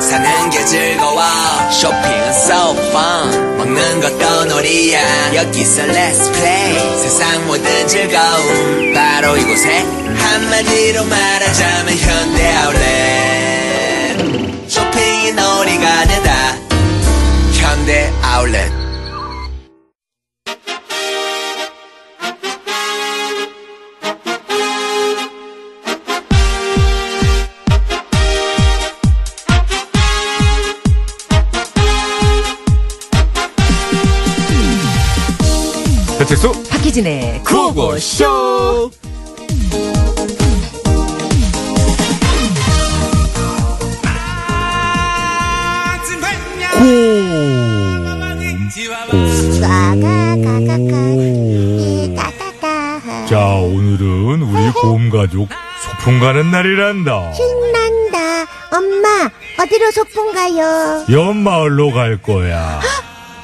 사는 게 즐거워. 쇼핑은 so fun. 먹는 것도 놀이야. 여기서 let's play. 세상 모든 즐거움. 바로 이곳에 한마디로 말하자면 현대 아울렛. 쇼핑이 놀이가 되다. 현대 아울렛 박희진의 구호쇼. 자 오늘은 우리 곰 가족 소풍 가는 날이란다. 신난다. 엄마, 어디로 소풍 가요? 연마을로 갈 거야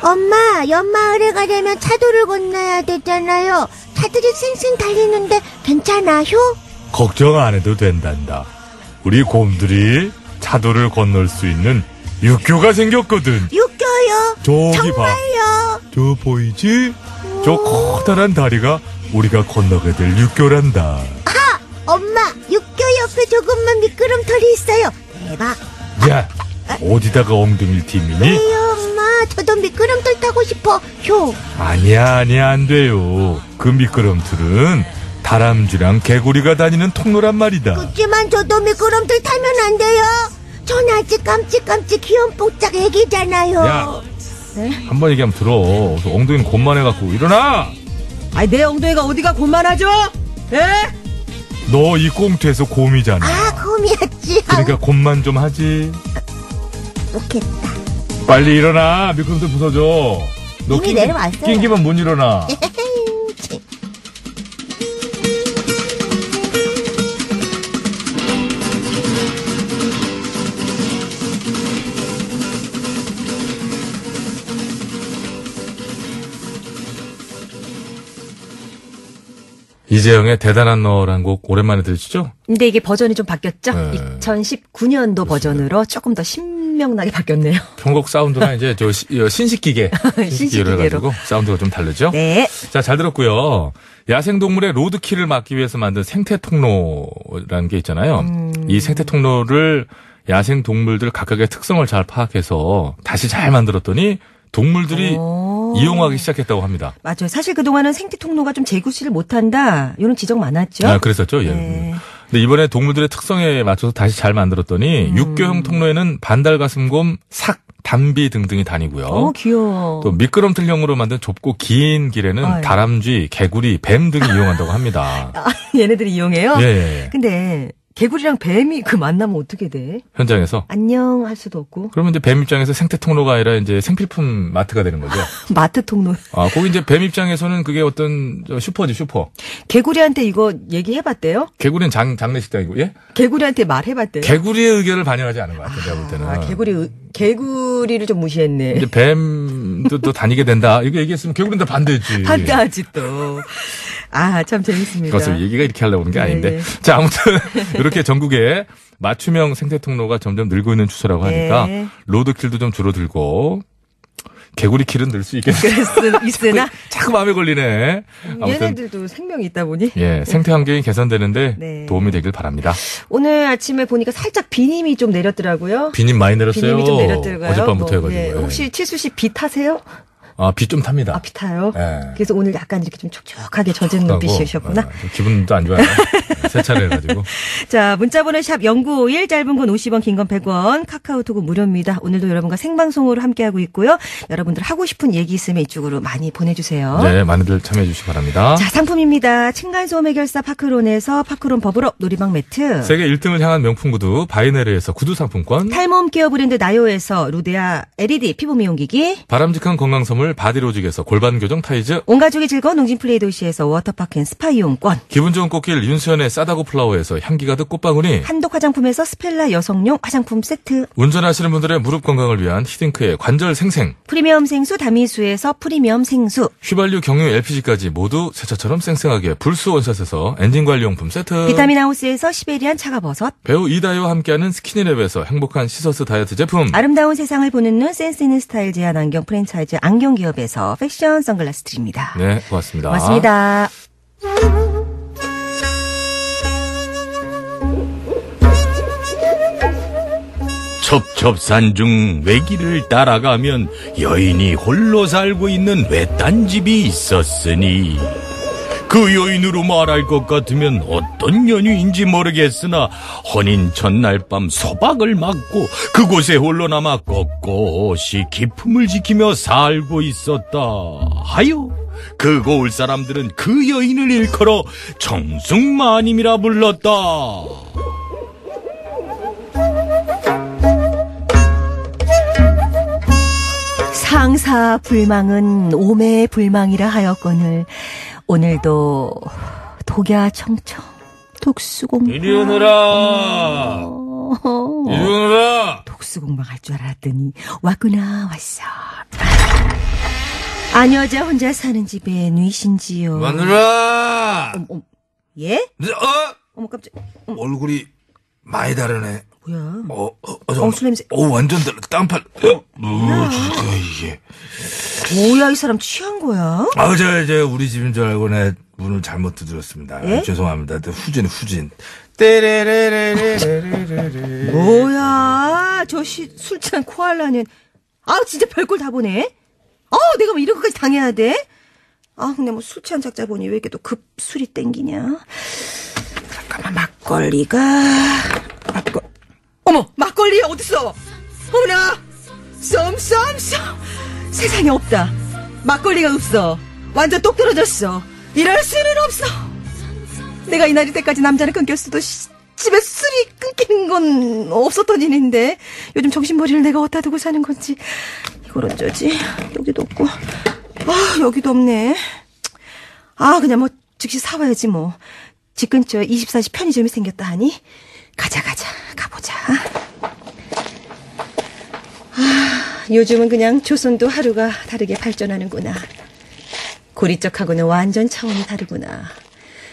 엄마, 연마을에 가려면 차도를 건너야 되잖아요. 차들이 쌩쌩 달리는데 괜찮아요? 걱정 안 해도 된단다 우리 곰들이 차도를 건널 수 있는 육교가 생겼거든 육교요? 저기 봐 정말요? 저 보이지? 저 커다란 다리가 우리가 건너게 될 육교란다. 엄마, 육교 옆에 조금만 미끄럼틀이 있어요. 대박. 야, 어디다가 엉덩이를 튀미니? 왜요, 엄마? 저도 미끄럼틀 타고 싶어. 효. 아니야, 아니야, 안 돼요. 그 미끄럼틀은 다람쥐랑 개구리가 다니는 통로란 말이다. 그렇지만 저도 미끄럼틀 타면 안 돼요. 전 아직 깜찍깜찍 귀여운 뽀짝 애기잖아요. 야, 한번 얘기하면 들어. 엉덩이는 곧만해갖고 일어나! 아니 내 엉덩이가 어디가 곤만하죠? 예? 너이 꽁트에서 곰이잖아. 아, 곰이었지. 그러니까 곰만 좀 하지. 좋겠다. 빨리 일어나. 미끄럼틀 부서져. 너 이미 낑기- 내려왔어요. 낑기면 못 일어나. 이재영의 대단한 너란 곡 오랜만에 들으시죠? 근데 이게 버전이 좀 바뀌었죠? 네. 2019년도 버전으로 조금 더 신명나게 바뀌었네요. 편곡 사운드가 이제 저 시- 어, 신식기계 신식기계로. 해가지고 사운드가 좀 다르죠? 네. 자, 잘 들었고요. 야생동물의 로드킬을 막기 위해서 만든 생태통로라는 게 있잖아요. 음. 이 생태통로를 야생동물들 각각의 특성을 잘 파악해서 다시 잘 만들었더니 동물들이 오. 이용하기 시작했다고 합니다. 맞아요. 사실 그동안은 생태 통로가 좀 재구시를 못한다. 이런 지적 많았죠? 아, 그랬었죠? 예. 네. 근데 이번에 동물들의 특성에 맞춰서 다시 잘 만들었더니 음. 육교형 통로에는 반달 가슴곰, 삭, 담비 등등이 다니고요. 어, 귀여워. 또 미끄럼틀형으로 만든 좁고 긴 길에는 아유. 다람쥐, 개구리, 뱀 등이 이용한다고 합니다. 아, 얘네들이 이용해요? 예, 예, 예. 근데 개구리랑 뱀이 그 만나면 어떻게 돼? 현장에서. 안녕 할 수도 없고. 그러면 이제 뱀 입장에서 생태 통로가 아니라 이제 생필품 마트가 되는 거죠. 마트 통로. 아, 거기 이제 뱀 입장에서는 그게 어떤 저 슈퍼지, 슈퍼. 개구리한테 이거 얘기해봤대요? 개구리는 장, 장례식장이고, 예? 개구리한테 말해봤대요? 개구리의 의견을 반영하지 않은 것 같아요, 제가 볼 때는. 아, 개구리, 의- 개구리를 좀 무시했네. 이제 뱀도 또 다니게 된다. 이거 얘기했으면 개구리는 다 반대했지. 반대하지 또. 아, 참 재밌습니다. 그것을 얘기가 이렇게 하려고 하는 게 네, 아닌데. 네. 자, 아무튼 이렇게 전국에 맞춤형 생태 통로가 점점 늘고 있는 추세라고 하니까 네. 로드킬도 좀 줄어들고 개구리 킬은 늘 수 있겠네. 있으나, 자꾸 마음에 걸리네. 얘네들도 생명이 있다 보니. 예, 생태 환경이 개선되는데 네. 도움이 되길 바랍니다. 오늘 아침에 보니까 살짝 비님이 좀 내렸더라고요. 비님 많이 내렸어요. 비님이 좀 내렸더라고요. 어젯밤부터 뭐, 해가지고. 예. 예. 혹시 칠수 씨 비 타세요? 아, 비 좀 탑니다. 아, 비 타요? 예. 그래서 오늘 약간 이렇게 좀 촉촉하게 젖은 눈빛이셨구나. 아, 좀 기분도 안 좋아요. 세차를 해가지고. 자, 문자번호 샵 0951, 짧은 건 50원, 긴 건 100원, 카카오톡은 무료입니다. 오늘도 여러분과 생방송으로 함께하고 있고요. 여러분들 하고 싶은 얘기 있으면 이쪽으로 많이 보내주세요. 네, 많이들 참여해 주시기 바랍니다. 자, 상품입니다. 층간소음 해결사 파크론에서 파크론 버블업 놀이방 매트. 세계 1등을 향한 명품 구두 바이네르에서 구두 상품권. 탈모 홈 케어 브랜드 나요에서 루데아 LED 피부 미용기기. 바람직한 건강 선물 건강을 바디로직에서 골반 교정 타이즈, 온 가족이 즐거운 웅진 플레이 도시에서 water park and spa 이용권. 기분 좋은 꽃길 윤수현의 싸다고 플라워에서 향기 가득 꽃바구니, 한독 화장품에서 스펠라 여성용 화장품 세트. 운전하시는 분들의 무릎 건강을 위한 히딩크의 관절 생생, 프리미엄 생수 다미수에서 프리미엄 생수. 휘발유 경유 LPG까지 모두 새차처럼 쌩쌩하게 불스 원샷에서 엔진 관리용품 세트, 비타민 하우스에서 시베리안 차가버섯. 배우 이다희와 함께하는 스키니랩에서 행복한 시서스 다이어트 제품, 아름다운 세상을 보는 눈 센스 있는 스타일 제한 안경 프랜차이즈 안경 기업에서 패션 선글라스 드립니다. 네, 고맙습니다. 고맙습니다. 첩첩산 중 외길을 따라가면 여인이 홀로 살고 있는 외딴 집이 있었으니 그 여인으로 말할 것 같으면 어떤 연유인지 모르겠으나 혼인 전날 밤 소박을 맞고 그곳에 홀로 남아 꼿꼿이 기품을 지키며 살고 있었다. 하여 그 고을 사람들은 그 여인을 일컬어 정승마님이라 불렀다. 상사 불망은 오매 불망이라 하였거늘 오늘도 독야 청청 독수공방 이리 오너라! 어, 이리 오너라! 독수공방 할 줄 알았더니 왔구나 왔어 아녀자 혼자 사는 집에 누이신지요 마누라! 어머, 예? 어? 어머 깜짝 얼굴이 많이 다르네. 뭐야 어, 어, 어, 어. 술 냄새. 어, 완전 달라. 땀팔. 어, 어, 이게. 뭐야 이 사람 취한 거야? 아, 저, 저, 우리 집인 줄 알고 내 문을 잘못 두드렸습니다. 예? 죄송합니다. 또 후진, 후진. 떼레레레레레레레. 뭐야 저술 취한 코알라는 아 진짜 별걸 다 보네 아 내가 뭐 이런 것까지 당해야 돼? 아 근데 뭐 술 취한 작자 보니 왜 이렇게 또 급 술이 땡기냐 잠깐만 막걸리가 막걸 어머 막걸리 어딨어? 어머나 썸썸썸. 세상에 없다. 막걸리가 없어. 완전 똑 떨어졌어. 이럴 수는 없어. 내가 이날이 때까지 남자를 끊겼어도 시- 집에 술이 끊기는 건 없었던 일인데 요즘 정신머리를 내가 어디다 두고 사는 건지 이걸 어쩌지. 여기도 없고. 아 여기도 없네. 아 그냥 뭐 즉시 사와야지 뭐. 집 근처에 24시 편의점이 생겼다 하니 가자 가자 가보자 아 요즘은 그냥 조선도 하루가 다르게 발전하는구나 고리적하고는 완전 차원이 다르구나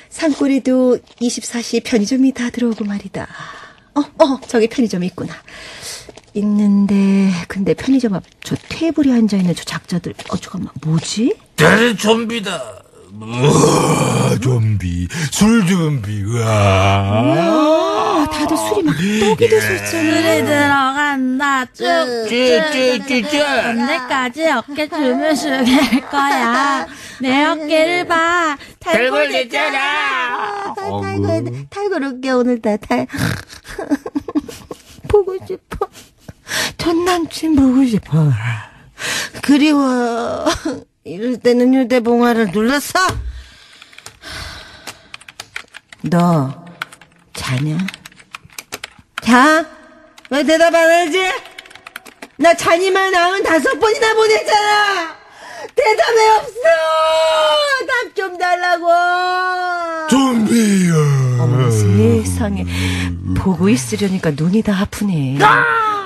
산골에도 24시 편의점이 다 들어오고 말이다. 어, 어, 저기 편의점이 있구나. 있는데, 근데 편의점 앞 저 테이블에 앉아있는 저 작자들, 어, 잠깐만, 뭐지? 다른 좀비다. 우와, 좀비. 술 좀비. 우와. 막 떡이 돼서 있잖아. 술이 들어간다 쭉쭉쭉 언제까지 어깨 춤을 추게 거야 내 어깨를 봐 달골이잖아 탈탈 탈거롭게 오늘 다 탈. 보고 싶어. 전 남친 보고 싶어. 그리워. 이럴 때는 휴대봉화를 눌렀어. 너 자냐? 자? 왜 대답 안 하지? 나 자니만 나은 다섯 번이나 보냈잖아. 대답이 없어. 답 좀 달라고. 좀비야. 어머, 세상에. 보고 있으려니까 눈이 다 아프네.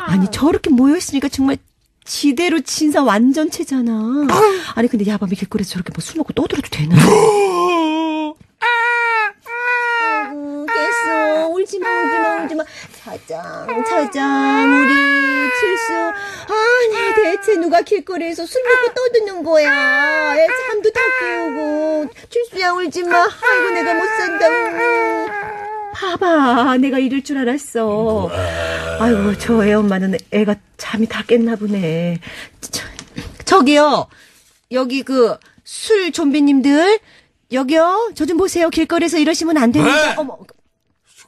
아니, 저렇게 모여있으니까 정말 지대로 진사 완전체잖아. 아니, 근데 야밤에 길거리에서 저렇게 뭐 술 먹고 떠들어도 되나? 아이고, 깼어. 울지 마, 울지 마, 울지마. 차장, 차장, 우리 칠수. 아니, 대체 누가 길거리에서 술 먹고 떠드는 거야. 애 잠도 다 깨우고. 칠수야, 울지 마. 아이고, 내가 못 산다. 음. 봐봐, 내가 이럴 줄 알았어. 아이고, 저 애 엄마는 애가 잠이 다 깼나 보네. 저, 저기요, 여기 그, 술 좀비님들, 여기요, 저 좀 보세요. 길거리에서 이러시면 안 됩니다. 왜? 어머,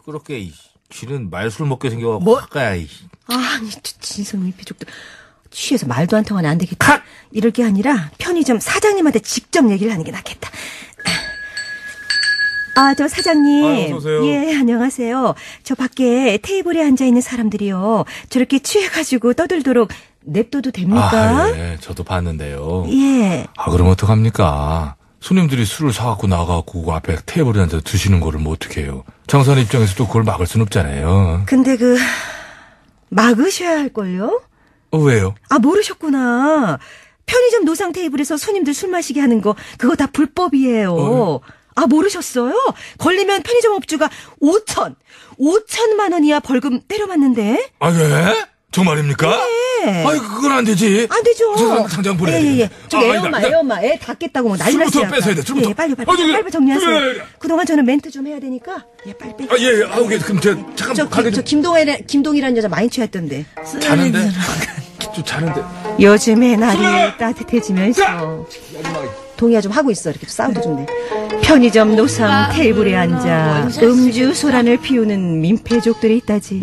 시끄럽게, 이. 쥐는 말술 먹게 생겨갖고. 뭐? 화가야, 이. 아니, 저 진성이 비족도 취해서 말도 안 통하네 안 되겠다. 이럴 게 아니라 편의점 사장님한테 직접 얘기를 하는 게 낫겠다. 아, 저 사장님. 아, 어서 오세요. 예, 안녕하세요. 저 밖에 테이블에 앉아 있는 사람들이요. 저렇게 취해가지고 떠들도록 냅둬도 됩니까? 아, 예, 저도 봤는데요. 예. 아, 그럼 어떡합니까? 손님들이 술을 사갖고 나가고 그 앞에 테이블에 앉아 드시는 거를 뭐 어떡해요. 장사하는 입장에서도 그걸 막을 순 없잖아요. 근데 그 막으셔야 할걸요? 어, 왜요? 아 모르셨구나. 편의점 노상 테이블에서 손님들 술 마시게 하는 거 그거 다 불법이에요. 어. 아 모르셨어요? 걸리면 편의점 업주가 5천 5천만 원 이하 벌금 때려 맞는데 아, 예? 정말입니까? 네. 아이, 그건 안 되지. 안 되죠. 저 상- 상장 보내야 예, 예, 예. 되겠네. 저 아, 애엄마. 애엄마, 애 닫겠다고 뭐 난리 났어요. 뺏어야 돼, 술부터. 예, 빨리, 빨리, 아, 저기, 빨리 정리하세요. 예, 예, 예. 그동안 저는 멘트 좀 해야 되니까. 예, 빨리, 빨리. 아, 예, 예. 아, 오케이. 그럼 저, 잠깐 저, 가게 김, 저 좀. 김동일, 김동이라는 여자 많이 취했던데. 자는데? 좀 자는데. 요즘에 날이 따뜻해지면서 동의야 좀 하고 있어. 이렇게 사운드 좀 내. 편의점 노상 테이블에 앉아 음주 소란을 피우는 민폐족들이 있다지.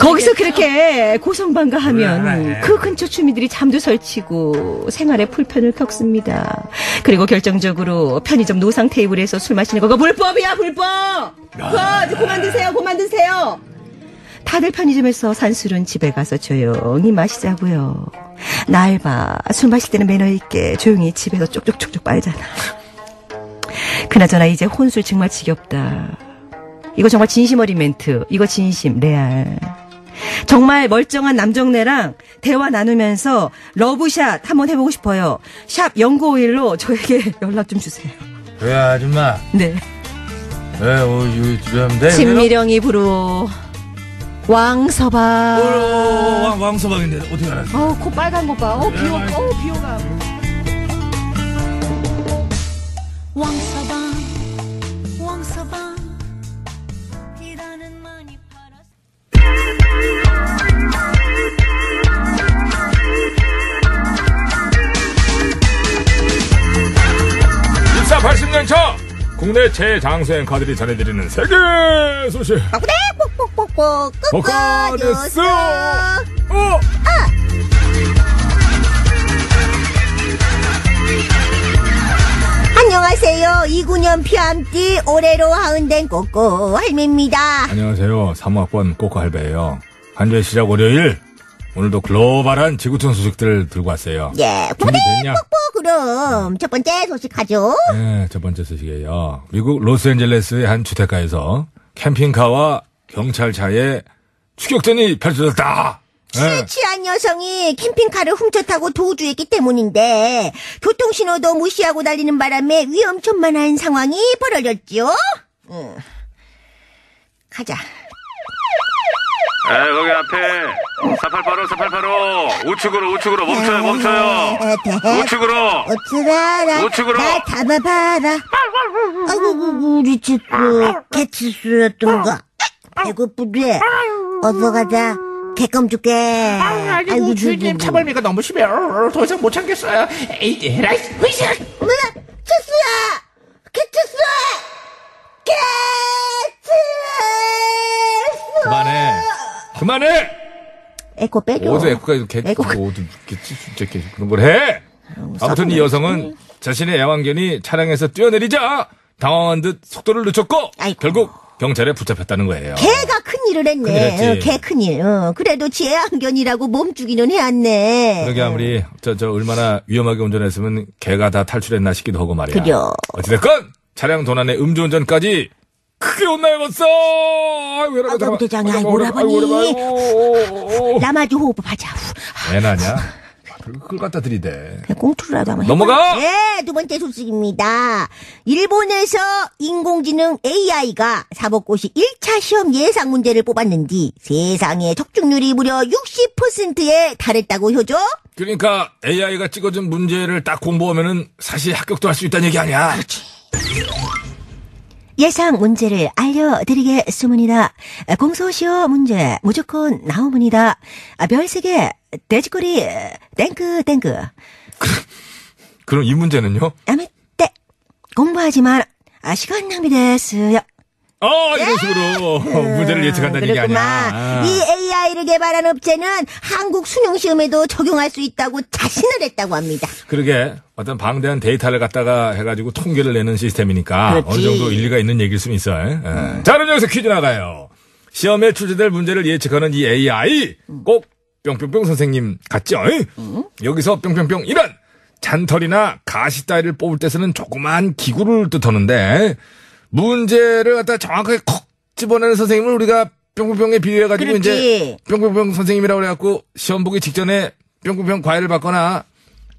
거기서 그렇게 고성방가하면. 그 근처 주민들이 잠도 설치고 생활에 불편을 겪습니다. 그리고 결정적으로 편의점 노상 테이블에서 술 마시는 거가 불법이야 불법. 그거 이제 그만 드세요 그만 드세요. 다들 편의점에서 산 술은 집에 가서 조용히 마시자고요. 날 봐. 술 마실 때는 매너 있게 조용히 집에서 쪽쪽쪽쪽 빨잖아. 그나저나 이제 혼술 정말 지겹다. 이거 정말 진심 어린 멘트. 이거 진심, 레알. 정말 멀쩡한 남정네랑 대화 나누면서 러브샷 한번 해보고 싶어요. 샵 0951로 저에게 연락 좀 주세요. 왜 아줌마? 네. 왜 어, 집에 하면 돼? 진미령이 부르 왕서방. 어, 왕, 왕서방인데 어떻게 알았어? 어우, 코 빨간 거 봐. 어, 비오, 어, 비오가. 왕서방 왕서방 이라는 많이 팔았어 입사 80년 차! 국내 최장수행 카들이 전해드리는 세계 소식. 네, 뽁뽁 버카데스! 꾹꾹 어! 안녕하세요. 29년 피암띠 올해로 하은된 꼬꼬 할매입니다. 안녕하세요. 3학번 꼬꼬 할배예요. 한주의 시작 월요일. 오늘도 글로벌한 지구촌 소식들을 들고 왔어요. 예, 준비됐냐? 꼬꼬 그럼 첫 번째 소식 하죠. 네, 첫 번째 소식이에요. 미국 로스앤젤레스의 한 주택가에서 캠핑카와 경찰차의 추격전이 펼쳐졌다. 취한 여성이 캠핑카를 훔쳐 타고 도주했기 때문인데 교통신호도 무시하고 달리는 바람에 위험천만한 상황이 벌어졌죠. 응. 가자. 에 거기 앞에 4885 4885 우측으로 우측으로 멈춰요 멈춰요 우측으로 어쩌라라 우측으로. 나 잡아봐라 아이고 우리 집도 개치수였던가 배고프대 어서 가자 개껌 줄게 아이고 주님 차벌미가 너무 심해요. 더 이상 못 참겠어요. 에이, 에라이, 으쌰! 뭐야 치수야 개치수 개치수 그만해. 그만해! 에코 빼줘 어디서 에코가 이렇게 에코. 어디 이렇게 진짜 이렇게 그런 걸 해? 아무튼 이 여성은 자신의 애완견이 차량에서 뛰어내리자 당황한 듯 속도를 늦췄고 아이고. 결국 경찰에 붙잡혔다는 거예요. 개가 큰일을 했네. 어, 개 큰일 어, 그래도 지 애완견이라고 몸주기는 해왔네 그러게 아무리 저 저 얼마나 위험하게 운전했으면 개가 다 탈출했나 싶기도 하고 말이야. 그려. 어찌됐건 차량 도난에 음주운전까지 크게 혼나야겠어. 아이고 이러고 아이고, 오라버니. 나마주 호흡하자 후. 애나냐? 그걸 갖다 들이대. 그냥 꽁투라도 한번 넘어가! 해봐. 네, 두 번째 소식입니다. 일본에서 인공지능 AI가 사법고시 1차 시험 예상 문제를 뽑았는지 세상에 적중률이 무려 60%에 달했다고 효죠? 그러니까 AI가 찍어준 문제를 딱 공부하면은 사실 합격도 할 수 있다는 얘기 아니야. 예상 문제를 알려드리겠습니다. 공소시효 문제 무조건 나옵니다. 아, 별세개 돼지꼬리 땡야 땡야. 그럼 이 문제는요? 아메 때 공부하지만 아, 시간 낭비 됐어요. 아 이런 식으로 문제를 예측한다는 얘기 아니야. 아. 이 AI를 개발한 업체는 한국 수능 시험에도 적용할 수 있다고 자신을 했다고 합니다. 그러게 어떤 방대한 데이터를 갖다가 해가지고 통계를 내는 시스템이니까 그렇지. 어느 정도 일리가 있는 얘기일 수는 있어요. 예. 자 그럼 여기서 퀴즈 나가요. 시험에 출제될 문제를 예측하는 이 AI 꼭 뿅뿅뿅 선생님 같죠? 여기서 뿅뿅뿅 이런 잔털이나 가시 따위를 뽑을 때 쓰는 조그만 기구를 뜻하는데 문제를 갖다 정확하게 콕 집어내는 선생님을 우리가 뿅뿅뿅에 비유해가지고 그렇지. 이제 뿅뿅뿅 선생님이라고 그래갖고 시험 보기 직전에 뿅뿅뿅 과외를 받거나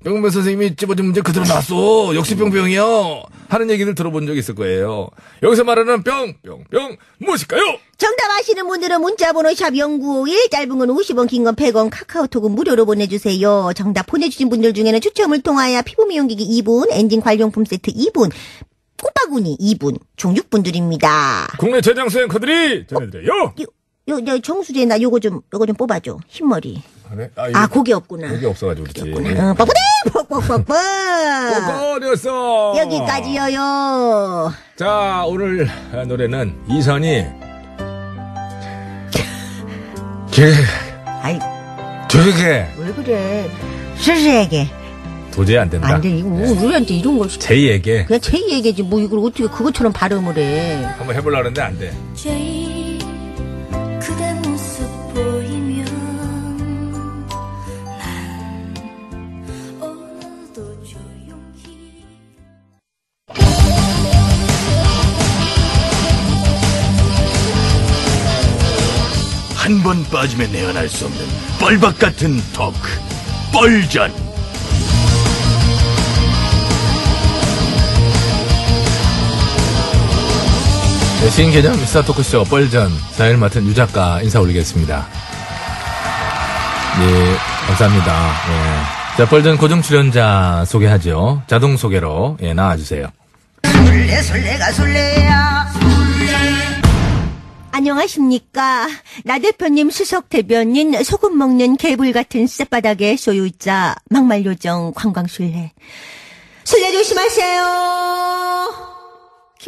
뿅뿅뿅 선생님이 집어준 문제 그대로 나왔어. 역시 뿅뿅이요. 하는 얘기를 들어본 적이 있을 거예요. 여기서 말하는 뿅뿅뿅 무엇일까요? 정답 아시는 분들은 문자번호 샵 0951, 짧은 건 50원, 긴 건 100원, 카카오톡은 무료로 보내주세요. 정답 보내주신 분들 중에는 추첨을 통하여 피부 미용기기 2분, 엔진 관용품 세트 2분, 꼬바구니 2분, 총 6분들입니다. 국내 최장 수행커들이 전해드려요. 요, 요, 저 정수재 나 요거 좀, 요거 좀 뽑아줘. 흰머리. 그래? 아, 고기 없구나. 여기 없어가지고 그렇지. 어, 뻑뻑대! 뻑뻑뻑뻑! 꼬꼬렸어. 여기까지여요. 자, 오늘 노래는 이선이 개, 아이, 되게 왜 그래. 슬슬에게. 도저히 안 된다. 안 돼, 이거 뭐, 우리한테 이런 걸. 시켜. 제이에게 그냥 제 얘기지, 뭐, 이걸 어떻게 그것처럼 발음을 해. 한번 해보려고 했는데 안 돼. 제일 그대 모습 보이면 난 오늘도 조용히 한 번 빠지면 내어날 수 없는 뻘박 같은 토크 뻘전 네, 신개념 미스터 토크쇼 뻘전 사회를 맡은 유 작가 인사 올리겠습니다. 예, 감사합니다. 예. 자, 뻘전 고정 출연자 소개하죠. 자동 소개로 예, 나와주세요. 술래 술래가 술래야 안녕하십니까. 나 대표님 수석 대변인 소금 먹는 개불 같은 쌔바닥의 소유자 막말 요정 관광술래. 술래 조심하세요.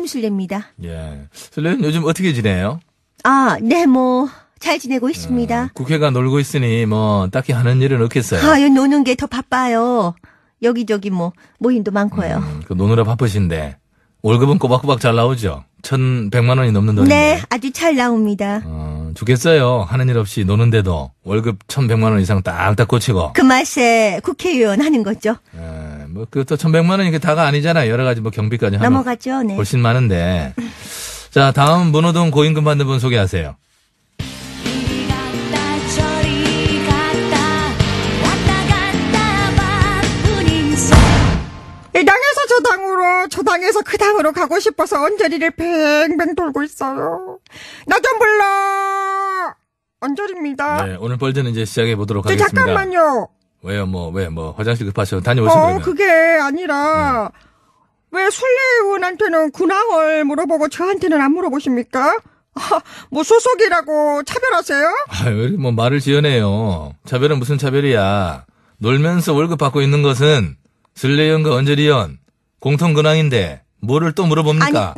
김술래입니다. 예. 슬레는 요즘 어떻게 지내요? 아, 네, 뭐, 잘 지내고 있습니다. 국회가 놀고 있으니 뭐 딱히 하는 일은 없겠어요. 아, 요 노는 게 더 바빠요. 여기저기 뭐, 모임도 많고요. 음, 그 노느라 바쁘신데 월급은 꼬박꼬박 잘 나오죠. 1,100만 원이 넘는 돈인데. 네, 아주 잘 나옵니다. 어, 죽겠어요. 하는 일 없이 노는데도 월급 1,100만 원 이상 딱딱 꽂히고. 그 맛에 국회의원 하는 거죠. 예, 뭐, 그또 1,100만 원이 그 다가 아니잖아요. 여러 가지 뭐 경비까지 하면. 넘어가죠, 네. 훨씬 많은데. 자, 다음 문호동 고임금 받는 분 소개하세요. 당에서 그 당으로 가고 싶어서 언저리를 뱅뱅 돌고 있어요 나 좀 불러 언저리입니다 네, 오늘 벌전은 이제 시작해 보도록 저 하겠습니다. 잠깐만요 왜요, 뭐, 왜, 뭐, 화장실 급하셔. 다녀오시면 어 그러면. 그게 아니라 왜 순례의원한테는 군항을 물어보고 저한테는 안 물어보십니까? 아, 뭐 소속이라고 차별하세요? 아, 왜 이렇게 뭐 말을 지어내요. 차별은 무슨 차별이야. 놀면서 월급 받고 있는 것은 슬레이언과 언저리언 공통 근황인데 뭐를 또 물어봅니까?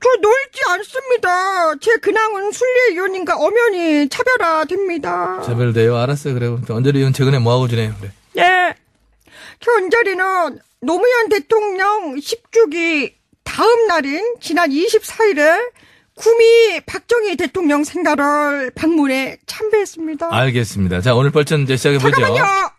저 놀지 않습니다. 제 근황은 순례 의원님과 엄연히 차별화됩니다. 차별돼요. 알았어요. 그래. 언저리언 최근에 뭐하고 지내요? 그래. 네. 현저리는 노무현 대통령 10주기 다음 날인 지난 24일에 구미 박정희 대통령 생가를 방문해 참배했습니다. 알겠습니다. 자, 오늘 벌전 이제 시작해보죠. 잠깐만요.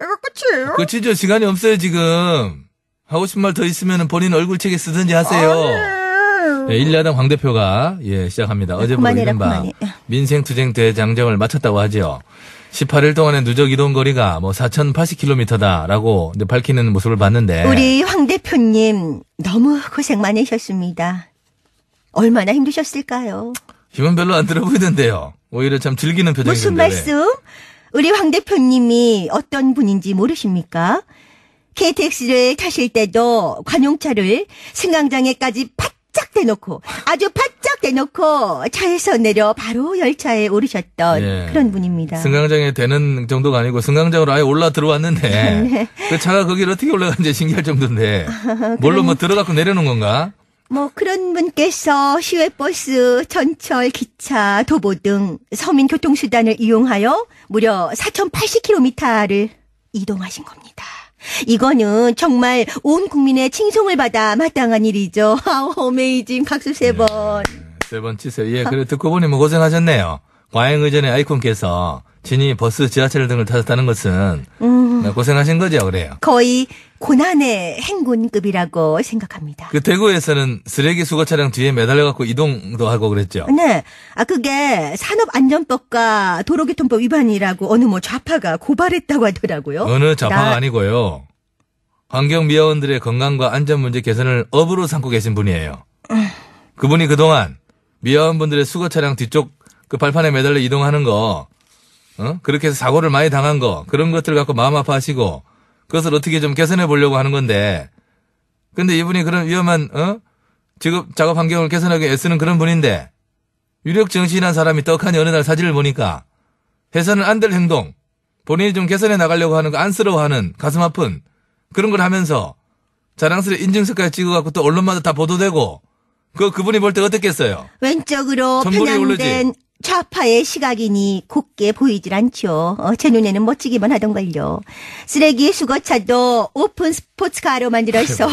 이거 끝이에요? 끝이죠. 시간이 없어요, 지금. 하고 싶은 말 더 있으면 본인 얼굴책에 쓰든지 하세요. 네, 일야당 황 대표가 예 시작합니다. 어제부터 그만해라, 이른바 그만해. 민생투쟁 대장정을 마쳤다고 하지요. 18일 동안의 누적 이동 거리가 뭐 4,080km다라고 밝히는 모습을 봤는데 우리 황 대표님 너무 고생 많으셨습니다. 얼마나 힘드셨을까요? 힘은 별로 안 들어 보이던데요. 오히려 참 즐기는 무슨 표정이던데. 왜? 말씀? 우리 황 대표님이 어떤 분인지 모르십니까? KTX를 타실 때도 관용차를 승강장에까지 바짝 대놓고 아주 바짝 대놓고 차에서 내려 바로 열차에 오르셨던 예. 그런 분입니다. 승강장에 되는 정도가 아니고 승강장으로 아예 올라 들어왔는데 네. 그 차가 거기를 어떻게 올라가는지 신기할 정도인데 뭘로 뭐 들어가고 내려놓은 건가? 뭐 그런 분께서 시외버스, 전철, 기차, 도보 등 서민 교통수단을 이용하여 무려 4,080km를 이동하신 겁니다. 이거는 정말 온 국민의 칭송을 받아 마땅한 일이죠. 아우, 어메이징 박수 세 번. 세번 치세요. 예, 그래 듣고 보니 뭐 고생하셨네요. 과잉 의전의 아이콘께서 진이 버스, 지하철 등을 타셨다는 것은 음, 고생하신 거죠, 그래요. 거의 고난의 행군급이라고 생각합니다. 그 대구에서는 쓰레기 수거 차량 뒤에 매달려갖고 이동도 하고 그랬죠. 네. 아, 그게 산업안전법과 도로교통법 위반이라고 어느 뭐 좌파가 고발했다고 하더라고요. 어느 좌파가 나- 아니고요. 환경미화원들의 건강과 안전 문제 개선을 업으로 삼고 계신 분이에요. 그분이 그동안 미화원분들의 수거 차량 뒤쪽 그 발판에 매달려 이동하는 거, 어? 그렇게 해서 사고를 많이 당한 거, 그런 것들 갖고 마음 아파하시고, 그것을 어떻게 좀 개선해 보려고 하는 건데, 근데 이분이 그런 위험한, 어? 직업, 작업 환경을 개선하기 애쓰는 그런 분인데, 유력 정치인한 사람이 떡하니 어느 날 사진을 보니까, 해서는 안 될 행동, 본인이 좀 개선해 나가려고 하는 거 안쓰러워하는 가슴 아픈 그런 걸 하면서 자랑스레 인증서까지 찍어갖고 또 언론마다 다 보도되고 그 그분이 볼 때 어떻겠어요? 왼쪽으로 편향된 좌파의 시각이니 곱게 보이질 않죠. 어, 제 눈에는 멋지기만 하던걸요. 쓰레기 수거차도 오픈 스포츠카로 만들었어.